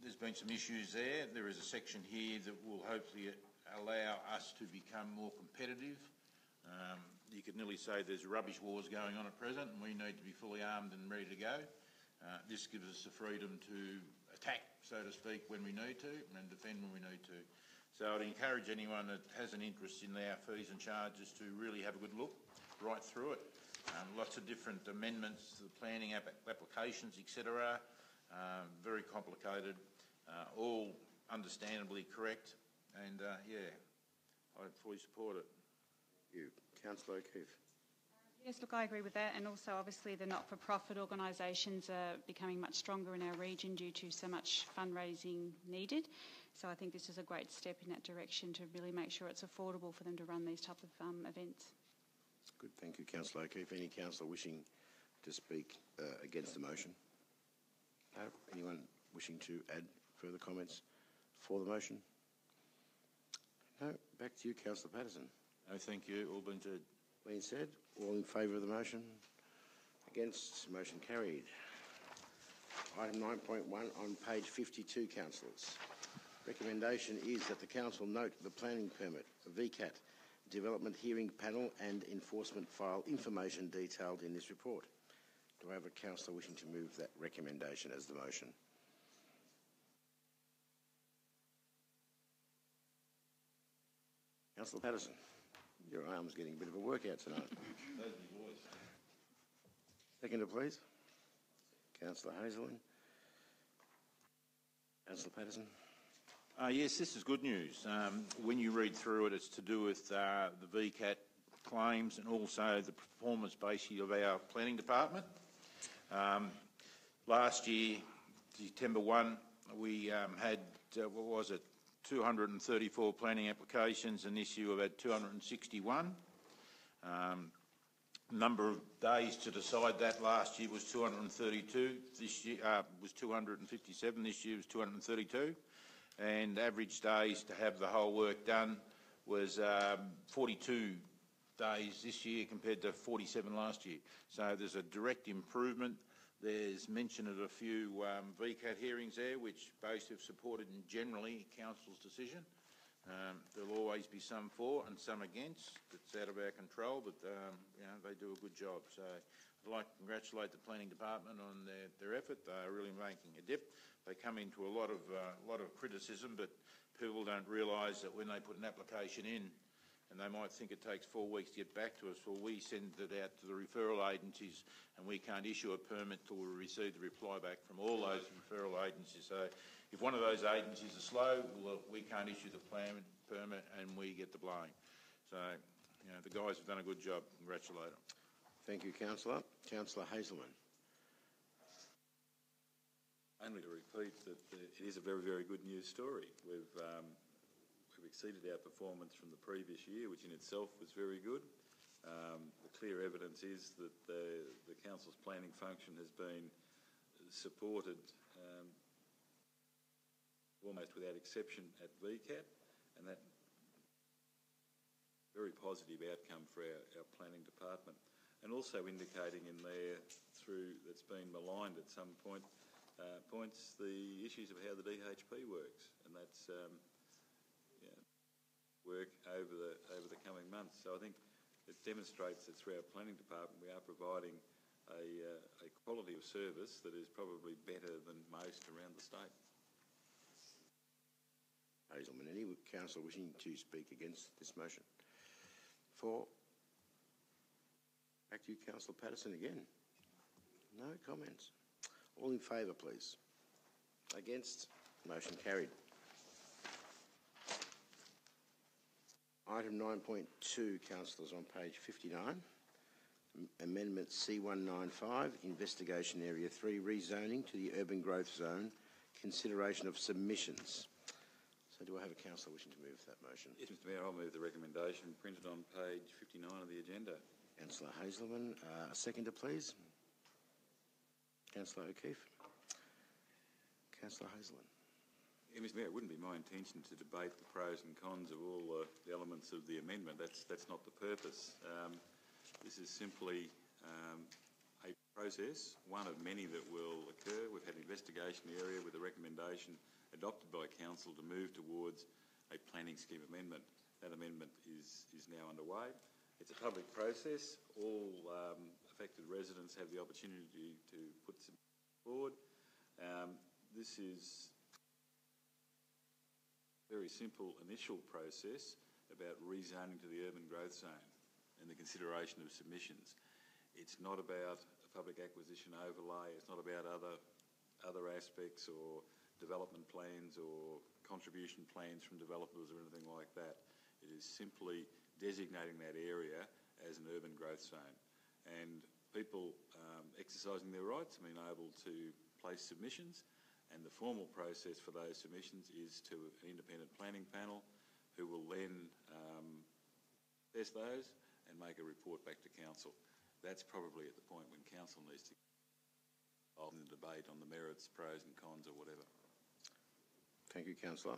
there's been some issues there. There is a section here that will hopefully allow us to become more competitive. Um, you could nearly say there's rubbish wars going on at present and we need to be fully armed and ready to go. Uh, this gives us the freedom to attack, so to speak, when we need to and defend when we need to. So I'd encourage anyone that has an interest in our fees and charges to really have a good look right through it. Um, lots of different amendments to the planning app- applications, etc. Um, very complicated, uh, all understandably correct, and uh, yeah, I fully support it. You, Councillor O'Keeffe. Yes, look, I agree with that. And also, obviously, the not for profit organisations are becoming much stronger in our region due to so much fundraising needed. So I think this is a great step in that direction to really make sure it's affordable for them to run these type of um, events. Good, thank you, Councillor O'Keeffe. Any councillor wishing to speak uh, against the motion? No? Anyone wishing to add further comments for the motion? No? Back to you, Councillor Patterson. No, thank you. All been said. Being said, all in favour of the motion? Against? Motion carried. Item 9.1 on page 52, councillors. Recommendation is that the council note the planning permit, VCAT, development hearing panel and enforcement file information detailed in this report. Do I have a councillor wishing to move that recommendation as the motion? Councillor Patterson, your arm's getting a bit of a workout tonight. Seconder, please. Councillor Hazelman. Councillor Patterson. Uh, yes, this is good news. Um, when you read through it, it's to do with uh, the VCAT claims and also the performance basically of our planning department. Um, last year, September 1, we um, had, uh, what was it, 234 planning applications and this year had 261. Um, number of days to decide that last year was 232. This year uh, was 257. This year was 232, and average days to have the whole work done was um, 42 days this year compared to 47 last year. So there's a direct improvement. There's mention of a few um, VCAT hearings there, which both have supported in generally council's decision. Um, there'll always be some for and some against. It's out of our control, but um, you know they do a good job. So I'd like to congratulate the planning department on their, their effort. They are really making a dip. They come into a lot of uh, lot of criticism, but people don't realise that when they put an application in, and they might think it takes four weeks to get back to us. Well, we send it out to the referral agencies, and we can't issue a permit till we receive the reply back from all those referral agencies. So if one of those agencies is slow, well, we can't issue the plan, permit and we get the blame. So, you know, the guys have done a good job. Congratulate them. Thank you, councillor. Councillor Hazelman. Only to repeat that uh, it is a very, very good news story. We've, um, we've exceeded our performance from the previous year, which in itself was very good. Um, the clear evidence is that the, the council's planning function has been supported um, almost without exception at VCAT, and that very positive outcome for our, our planning department. And also indicating in there through that's been maligned at some point uh, points the issues of how the DHP works, and that's um, work over the over the coming months. So I think it demonstrates that through our planning department we are providing a, uh, a quality of service that is probably better than most around the state. Hazelman. Any councillor wishing to speak against this motion? For. Back to you, Councillor Patterson again. No comments. All in favour, please. Against? Motion carried. Item 9.2, councillors, on page 59. M- Amendment C195, Investigation Area 3, rezoning to the urban growth zone, consideration of submissions. So do I have a councillor wishing to move that motion? Yes, Mr Mayor, I'll move the recommendation printed on page 59 of the agenda. Councillor Hazelman, uh, a seconder, please. Councillor O'Keeffe. Councillor Hazelman. Yeah, Mr Mayor, it wouldn't be my intention to debate the pros and cons of all uh, the elements of the amendment. That's, that's not the purpose. Um, this is simply um, a process, one of many that will occur. We've had an investigation area with a recommendation adopted by council to move towards a planning scheme amendment. That amendment is, is now underway. It's a public process. All um, affected residents have the opportunity to put some forward. Um, this is very simple initial process about rezoning to the urban growth zone and the consideration of submissions. It's not about a public acquisition overlay. It's not about other other aspects or development plans or contribution plans from developers or anything like that. It is simply designating that area as an urban growth zone. And people um, exercising their rights have been able to place submissions and the formal process for those submissions is to an independent planning panel who will then um, test those and make a report back to council. That's probably at the point when council needs to involved in the debate on the merits, pros and cons or whatever. Thank you, Councillor.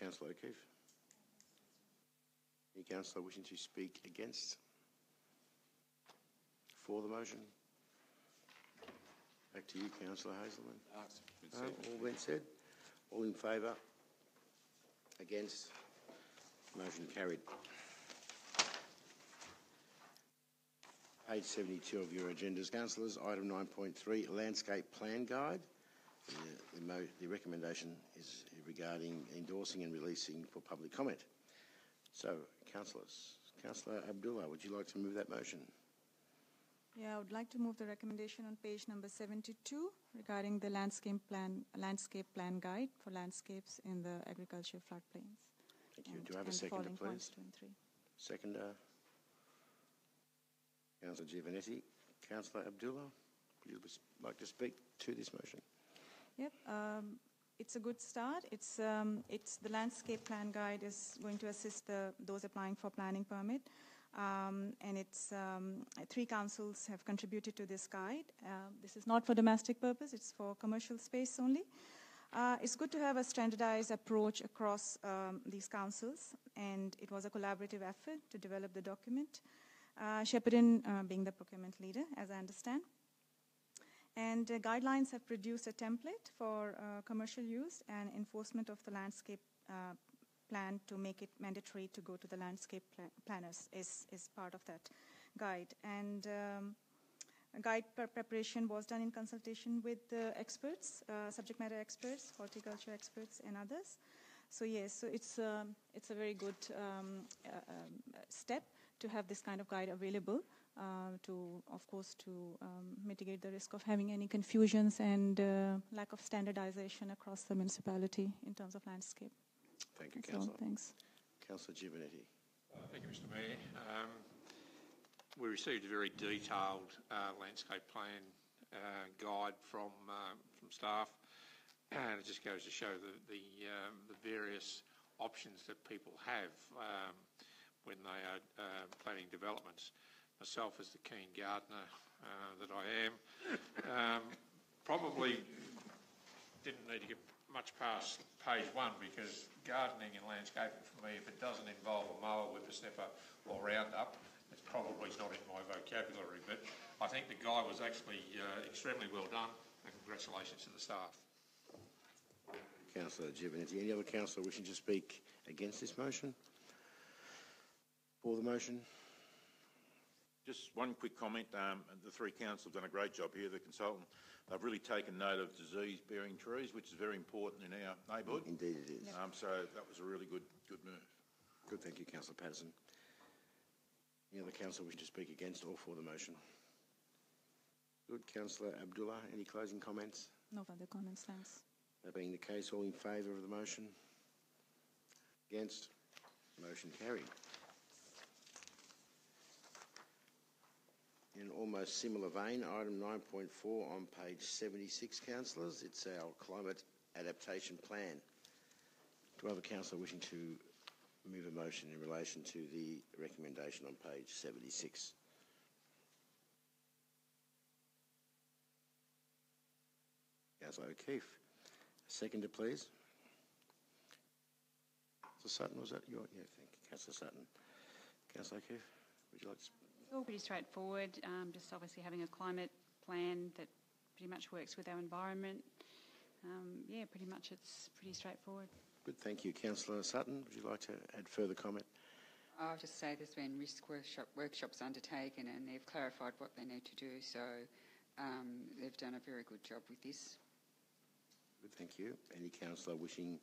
Councillor O'Keeffe. Any councillor wishing to speak against? For the motion? Back to you, Councillor Hazelman. Ah, No, all been said? All in favour? Against? Motion carried. Page 72 of your agendas, councillors. Item 9.3, Landscape Plan Guide. The, the, the recommendation is regarding endorsing and releasing for public comment. So, councillors, Councillor Abdullah, would you like to move that motion? Yeah, I would like to move the recommendation on page number 72 regarding the landscape plan, landscape plan guide for landscapes in the agriculture floodplains. Thank you. and- Do I have a second, please? two and three. Seconder, Councillor Giovannetti. Councillor Abdullah, would you like to speak to this motion? Yep, um, it's a good start. It's, um, it's the landscape plan guide is going to assist the, those applying for planning permit. Um, and it's um, three councils have contributed to this guide. Uh, this is not for domestic purpose; it's for commercial space only. Uh, it's good to have a standardized approach across um, these councils, and it was a collaborative effort to develop the document. Uh, Shepparton uh, being the procurement leader, as I understand. And uh, guidelines have produced a template for uh, commercial use and enforcement of the landscape uh, plan to make it mandatory to go to the landscape pla- planners is, is part of that guide. And um, guide pre- preparation was done in consultation with the experts, uh, subject matter experts, horticulture experts, and others. So yes, so it's um, it's a very good um, uh, um, step to have this kind of guide available uh, to, of course, to um, mitigate the risk of having any confusions and uh, lack of standardization across the municipality in terms of landscape. Thank you, That's all. Councillor. Thanks. Councillor Giovannetti. Thank you, Mr Mayor. Um, we received a very detailed uh, landscape plan uh, guide from uh, from staff, and it just goes to show the the, um, the various options that people have um, when they are uh, planning developments. Myself, as the keen gardener uh, that I am, um, probably didn't need to get much past page one because gardening and landscaping for me, if it doesn't involve a mower, whippersnapper or roundup, it's probably not in my vocabulary. But I think the guy was actually uh, extremely well done and congratulations to the staff. Councillor Giovannetti. Any other councillor wishing to speak against this motion? For the motion? Just one quick comment. Um, the three councils have done a great job here. The consultant, they've really taken note of disease-bearing trees, which is very important in our neighbourhood. Indeed it is. Um, so that was a really good, good move. Good, thank you, Councillor Patterson. Any other councillor wishing to speak against or for the motion? Good. Councillor Abdullah, any closing comments? No further comments. Thanks. That being the case, all in favour of the motion? Against? Motion carried. In almost similar vein, item 9.4 on page 76, councillors, it's our climate adaptation plan. Do I have a councillor wishing to move a motion in relation to the recommendation on page 76? Councillor O'Keeffe. Seconder, please. Councillor Summer, was that your? Yeah, thank you. Councillor Summer. Councillor O'Keeffe, would you like to? Sp- It's all pretty straightforward, um, just obviously having a climate plan that pretty much works with our environment. Um, yeah, pretty much it's pretty straightforward. Good, thank you. Councillor Summer, would you like to add further comment? I'll just say there's been risk workshop, workshops undertaken and they've clarified what they need to do, so um, they've done a very good job with this. Good, thank you. Any councillor wishing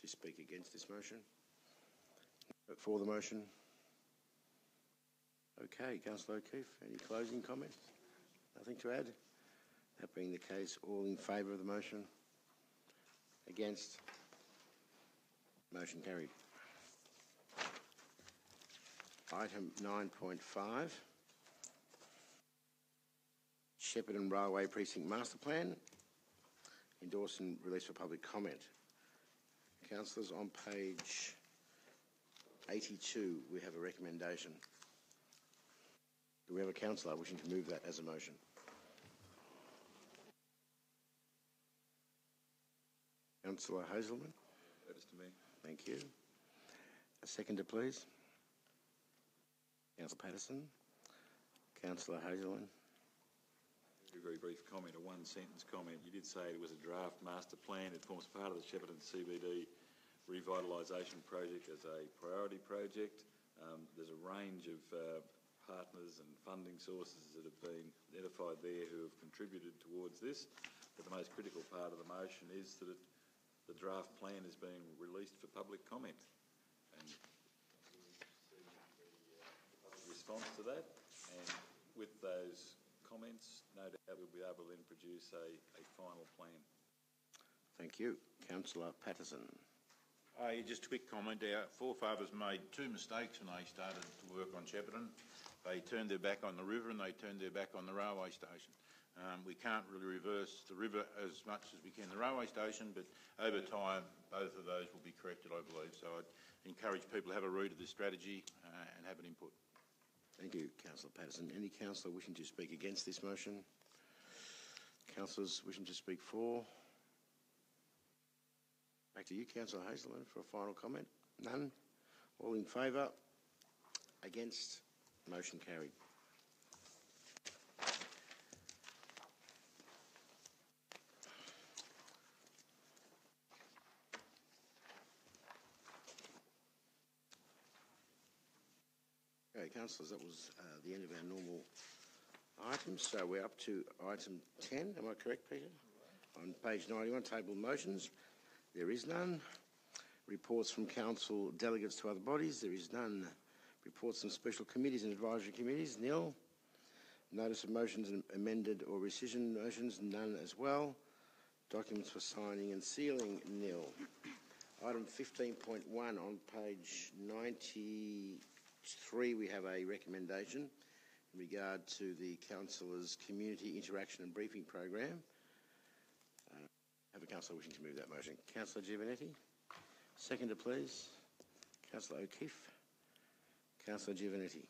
to speak against this motion? For the motion? Okay, Councillor O'Keeffe, any closing comments? Nothing to add? That being the case, all in favour of the motion? Against? Motion carried. Item 9.5. Shepparton Railway Precinct Master Plan. Endorse and release for public comment. Councillors, on page 82, we have a recommendation. Do we have a councillor wishing to move that as a motion? Councillor Hazelman, That is to me. thank you. A seconder, please. Councillor Patterson. Councillor Hazelman. Very, very brief comment, a one-sentence comment. You did say it was a draft master plan. It forms part of the Shepparton CBD revitalisation project as a priority project. Um, there's a range of uh, partners and funding sources that have been identified there who have contributed towards this. But the most critical part of the motion is that it, the draft plan is being released for public comment. And response to that, and with those comments, no doubt we'll be able to then produce a, a final plan. Thank you. Councillor Patterson. Uh, just a quick comment. Our forefathers made two mistakes when they started to work on Shepparton. They turned their back on the river and they turned their back on the railway station. Um, we can't really reverse the river as much as we can the railway station, but over time, both of those will be corrected, I believe. So I'd encourage people to have a read of this strategy uh, and have an input. Thank you, Councillor Patterson. Any councillor wishing to speak against this motion? Councillors wishing to speak for? Back to you, Councillor Hazelman, for a final comment. None? All in favour? Against? Motion carried. Okay, councillors, that was uh, the end of our normal items. So we're up to item 10. Am I correct, Peter? On page 91, table motions. There is none. Reports from council delegates to other bodies. There is none. Reports from special committees and advisory committees. Nil. Notice of motions and amended or rescission motions. None as well. Documents for signing and sealing. Nil. Item 15.1 on page 93, we have a recommendation in regard to the councillors' community interaction and briefing program. Uh, have a councillor wishing to move that motion. Councillor Giovannetti. Seconder, please. Councillor O'Keeffe. Councillor Giovannetti.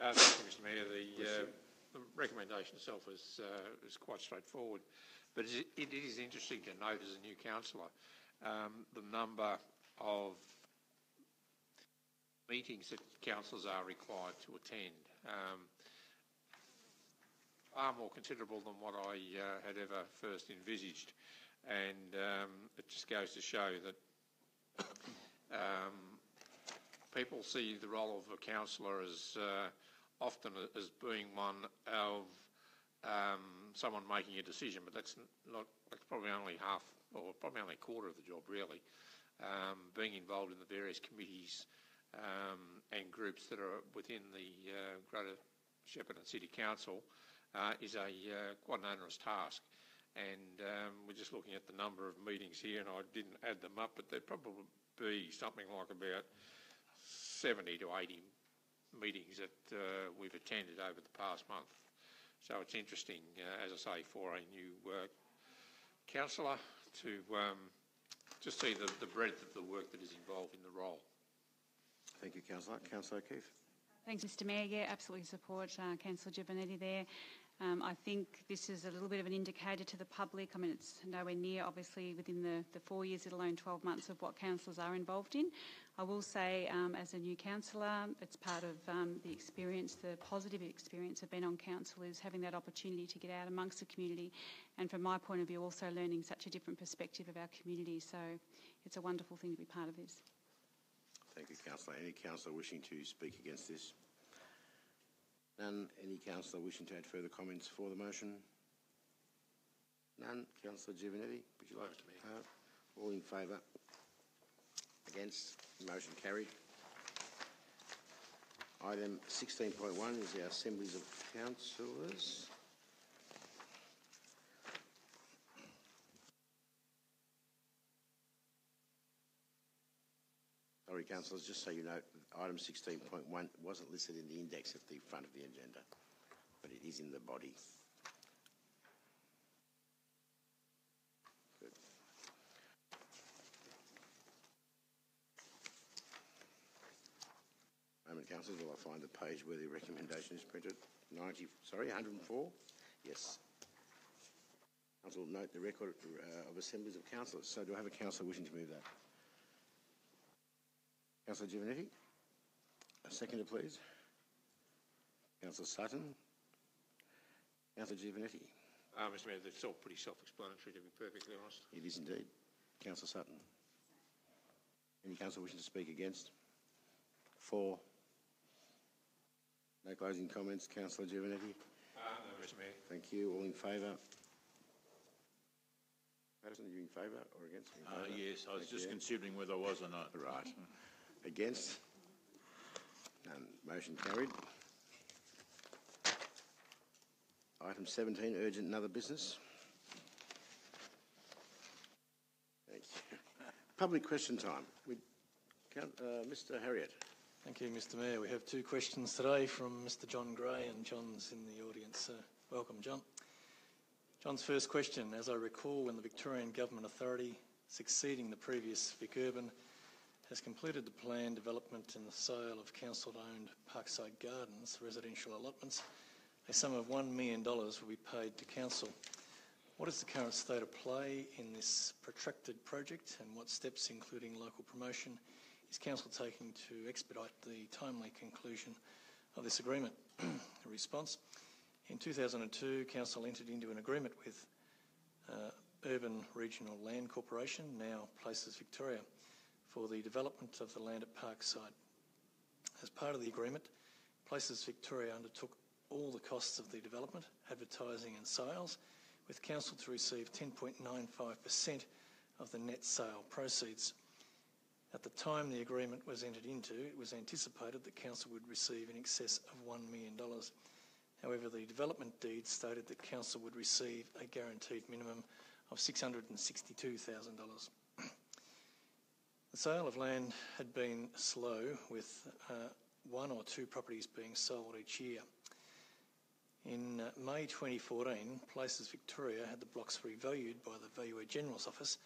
Uh, Thank you, Mr Mayor. The, uh, the recommendation itself is, uh, is quite straightforward, but it it is interesting to note as a new councillor um, the number of meetings that councillors are required to attend. Um, far more considerable than what I uh, had ever first envisaged, and um, it just goes to show that um, people see the role of a councillor as uh, often as being one of um, someone making a decision, but that's not. That's probably only half, or probably only a quarter of the job, really. Um, being involved in the various committees um, and groups that are within the uh, Greater Shepparton City Council uh, is a uh, quite an onerous task. And um, we're just looking at the number of meetings here, and I didn't add them up, but there'd probably be something like about 70 to 80 meetings that uh, we've attended over the past month. So it's interesting, uh, as I say, for a new uh, councillor to um, just see the, the breadth of the work that is involved in the role. Thank you, Councillor. Councillor O'Keeffe. Thanks, Mr Mayor. Yeah, absolutely support uh, Councillor Giovannetti there. Um, I think this is a little bit of an indicator to the public. I mean, it's nowhere near, obviously, within the, the four years, let alone 12 months of what councillors are involved in. I will say, um, as a new councillor, it's part of um, the experience, the positive experience of being on council is having that opportunity to get out amongst the community and, from my point of view, also learning such a different perspective of our community. So it's a wonderful thing to be part of this. Thank you, councillor. Any councillor wishing to speak against this? None. Any councillor wishing to add further comments for the motion? None. Councillor Giovannetti, would you like to? Uh, all in favour? Against? Motion carried. Item 16.1 is our assemblies of councillors. Councillors, just so you know, item 16.1 wasn't listed in the index at the front of the agenda, but it is in the body. Moment, councillors, will I find the page where the recommendation is printed? 90, sorry, 104? Yes. Council, note the record uh, of assemblies of councillors. So do I have a councillor wishing to move that? Councillor Giovannetti? A seconder, please. Councillor Sutton? Councillor Giovannetti? Uh, Mr Mayor, it's all pretty self-explanatory, to be perfectly honest. It is indeed. Councillor Sutton? Any councillor wishing to speak against? For? No closing comments. Councillor Giovannetti? Uh, no, Mr Mayor. Thank you. All in favour? Patterson, are you in favour or against? In Uh, favour? yes, I was Thank just you. considering whether I was or not. Right. Against? None. Motion carried. Item 17, urgent and other business. Thank you. Public question time. We, count, uh, Mr Harriott. Thank you, Mr Mayor. We have two questions today from Mr John Gray, and John's in the audience. Uh, welcome, John. John's first question, as I recall, when the Victorian Government Authority, succeeding the previous Vic Urban, has completed the planned development and the sale of council-owned Parkside Gardens residential allotments, a sum of $1 million will be paid to council. What is the current state of play in this protracted project and what steps, including local promotion, is council taking to expedite the timely conclusion of this agreement? A response. In 2002, council entered into an agreement with uh, Urban Regional Land Corporation, now Places Victoria, for the development of the land at Parkside. As part of the agreement, Places Victoria undertook all the costs of the development, advertising and sales, with council to receive 10.95% of the net sale proceeds. At the time the agreement was entered into, it was anticipated that council would receive in excess of $1 million. However, the development deed stated that council would receive a guaranteed minimum of $662,000. The sale of land had been slow, with uh, one or two properties being sold each year. In uh, May 2014, Places Victoria had the blocks revalued by the Valuer General's office,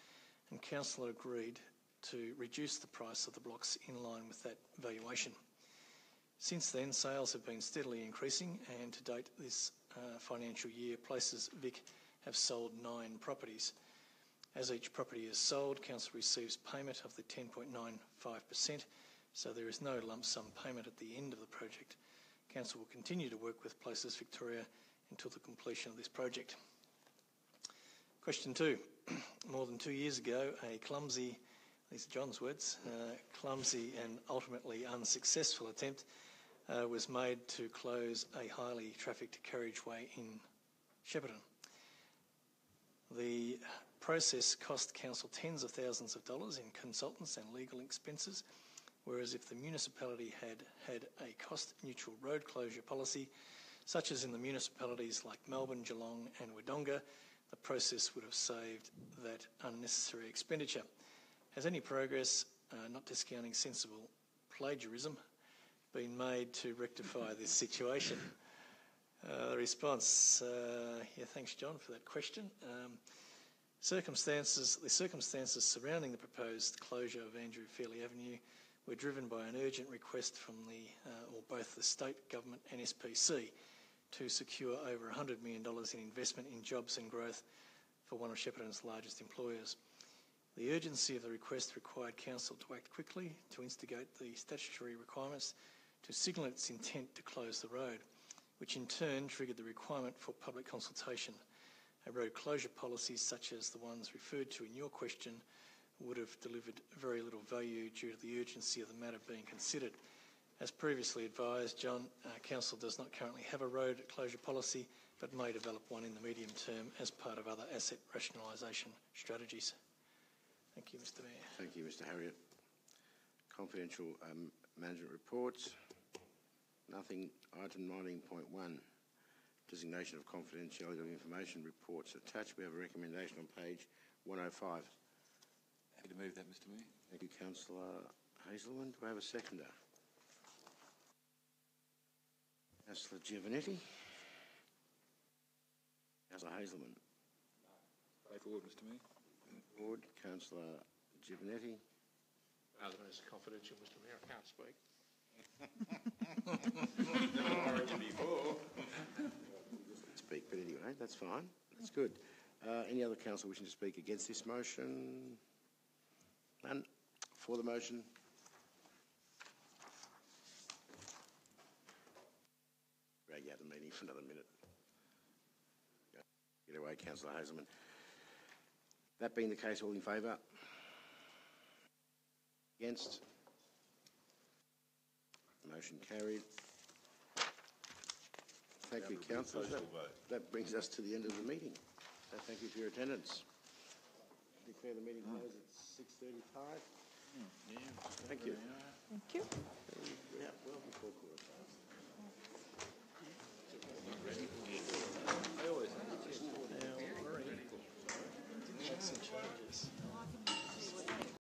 and council agreed to reduce the price of the blocks in line with that valuation. Since then, sales have been steadily increasing, and to date this uh, financial year, Places Vic have sold nine properties. As each property is sold, council receives payment of the 10.95%, so there is no lump sum payment at the end of the project. Council will continue to work with Places Victoria until the completion of this project. Question two. More than two years ago, a clumsy, these are John's words, uh, clumsy and ultimately unsuccessful attempt uh, was made to close a highly trafficked carriageway in Shepparton. The process cost council tens of thousands of dollars in consultants and legal expenses, whereas if the municipality had had a cost neutral road closure policy, such as in the municipalities like Melbourne, Geelong, and Wodonga, the process would have saved that unnecessary expenditure. Has any progress, uh, not discounting sensible plagiarism, been made to rectify this situation? Uh, the response, uh, yeah, thanks, John, for that question. Um, circumstances, the circumstances surrounding the proposed closure of Andrew Fairley Avenue were driven by an urgent request from the, uh, or both the state government and SPC to secure over $100 million in investment in jobs and growth for one of Shepparton's largest employers. The urgency of the request required Council to act quickly to instigate the statutory requirements to signal its intent to close the road, which in turn triggered the requirement for public consultation. Road closure policies such as the ones referred to in your question would have delivered very little value due to the urgency of the matter being considered. As previously advised, John, uh, Council does not currently have a road closure policy, but may develop one in the medium term as part of other asset rationalisation strategies. Thank you, Mr Mayor. Thank you, Mr Harriott. Confidential um, management reports. Nothing. Item 19.1. Designation of confidentiality of information reports attached. We have a recommendation on page 105. Happy to move that, Mr Mayor. Thank you, Councillor Hazelman. Do I have a seconder? Councillor Giovannetti. Councillor Hazelman. Way forward, Mr Mayor. Ward. Councillor Giovannetti. Other than it's confidential, Mr Mayor, I can't speak. Speak, but anyway, that's fine. That's good. Uh, any other council wishing to speak against this motion? None. For the motion? Drag out the meeting for another minute. Get away, councillor Hazelman. That being the case, all in favour? Against? Motion carried. Thank you, councillors. That, that, brings us to the end of the meeting. So thank you for your attendance. Declare the meeting closed at 6.35. Hmm, yeah, thank you. Thank you. Yeah, well before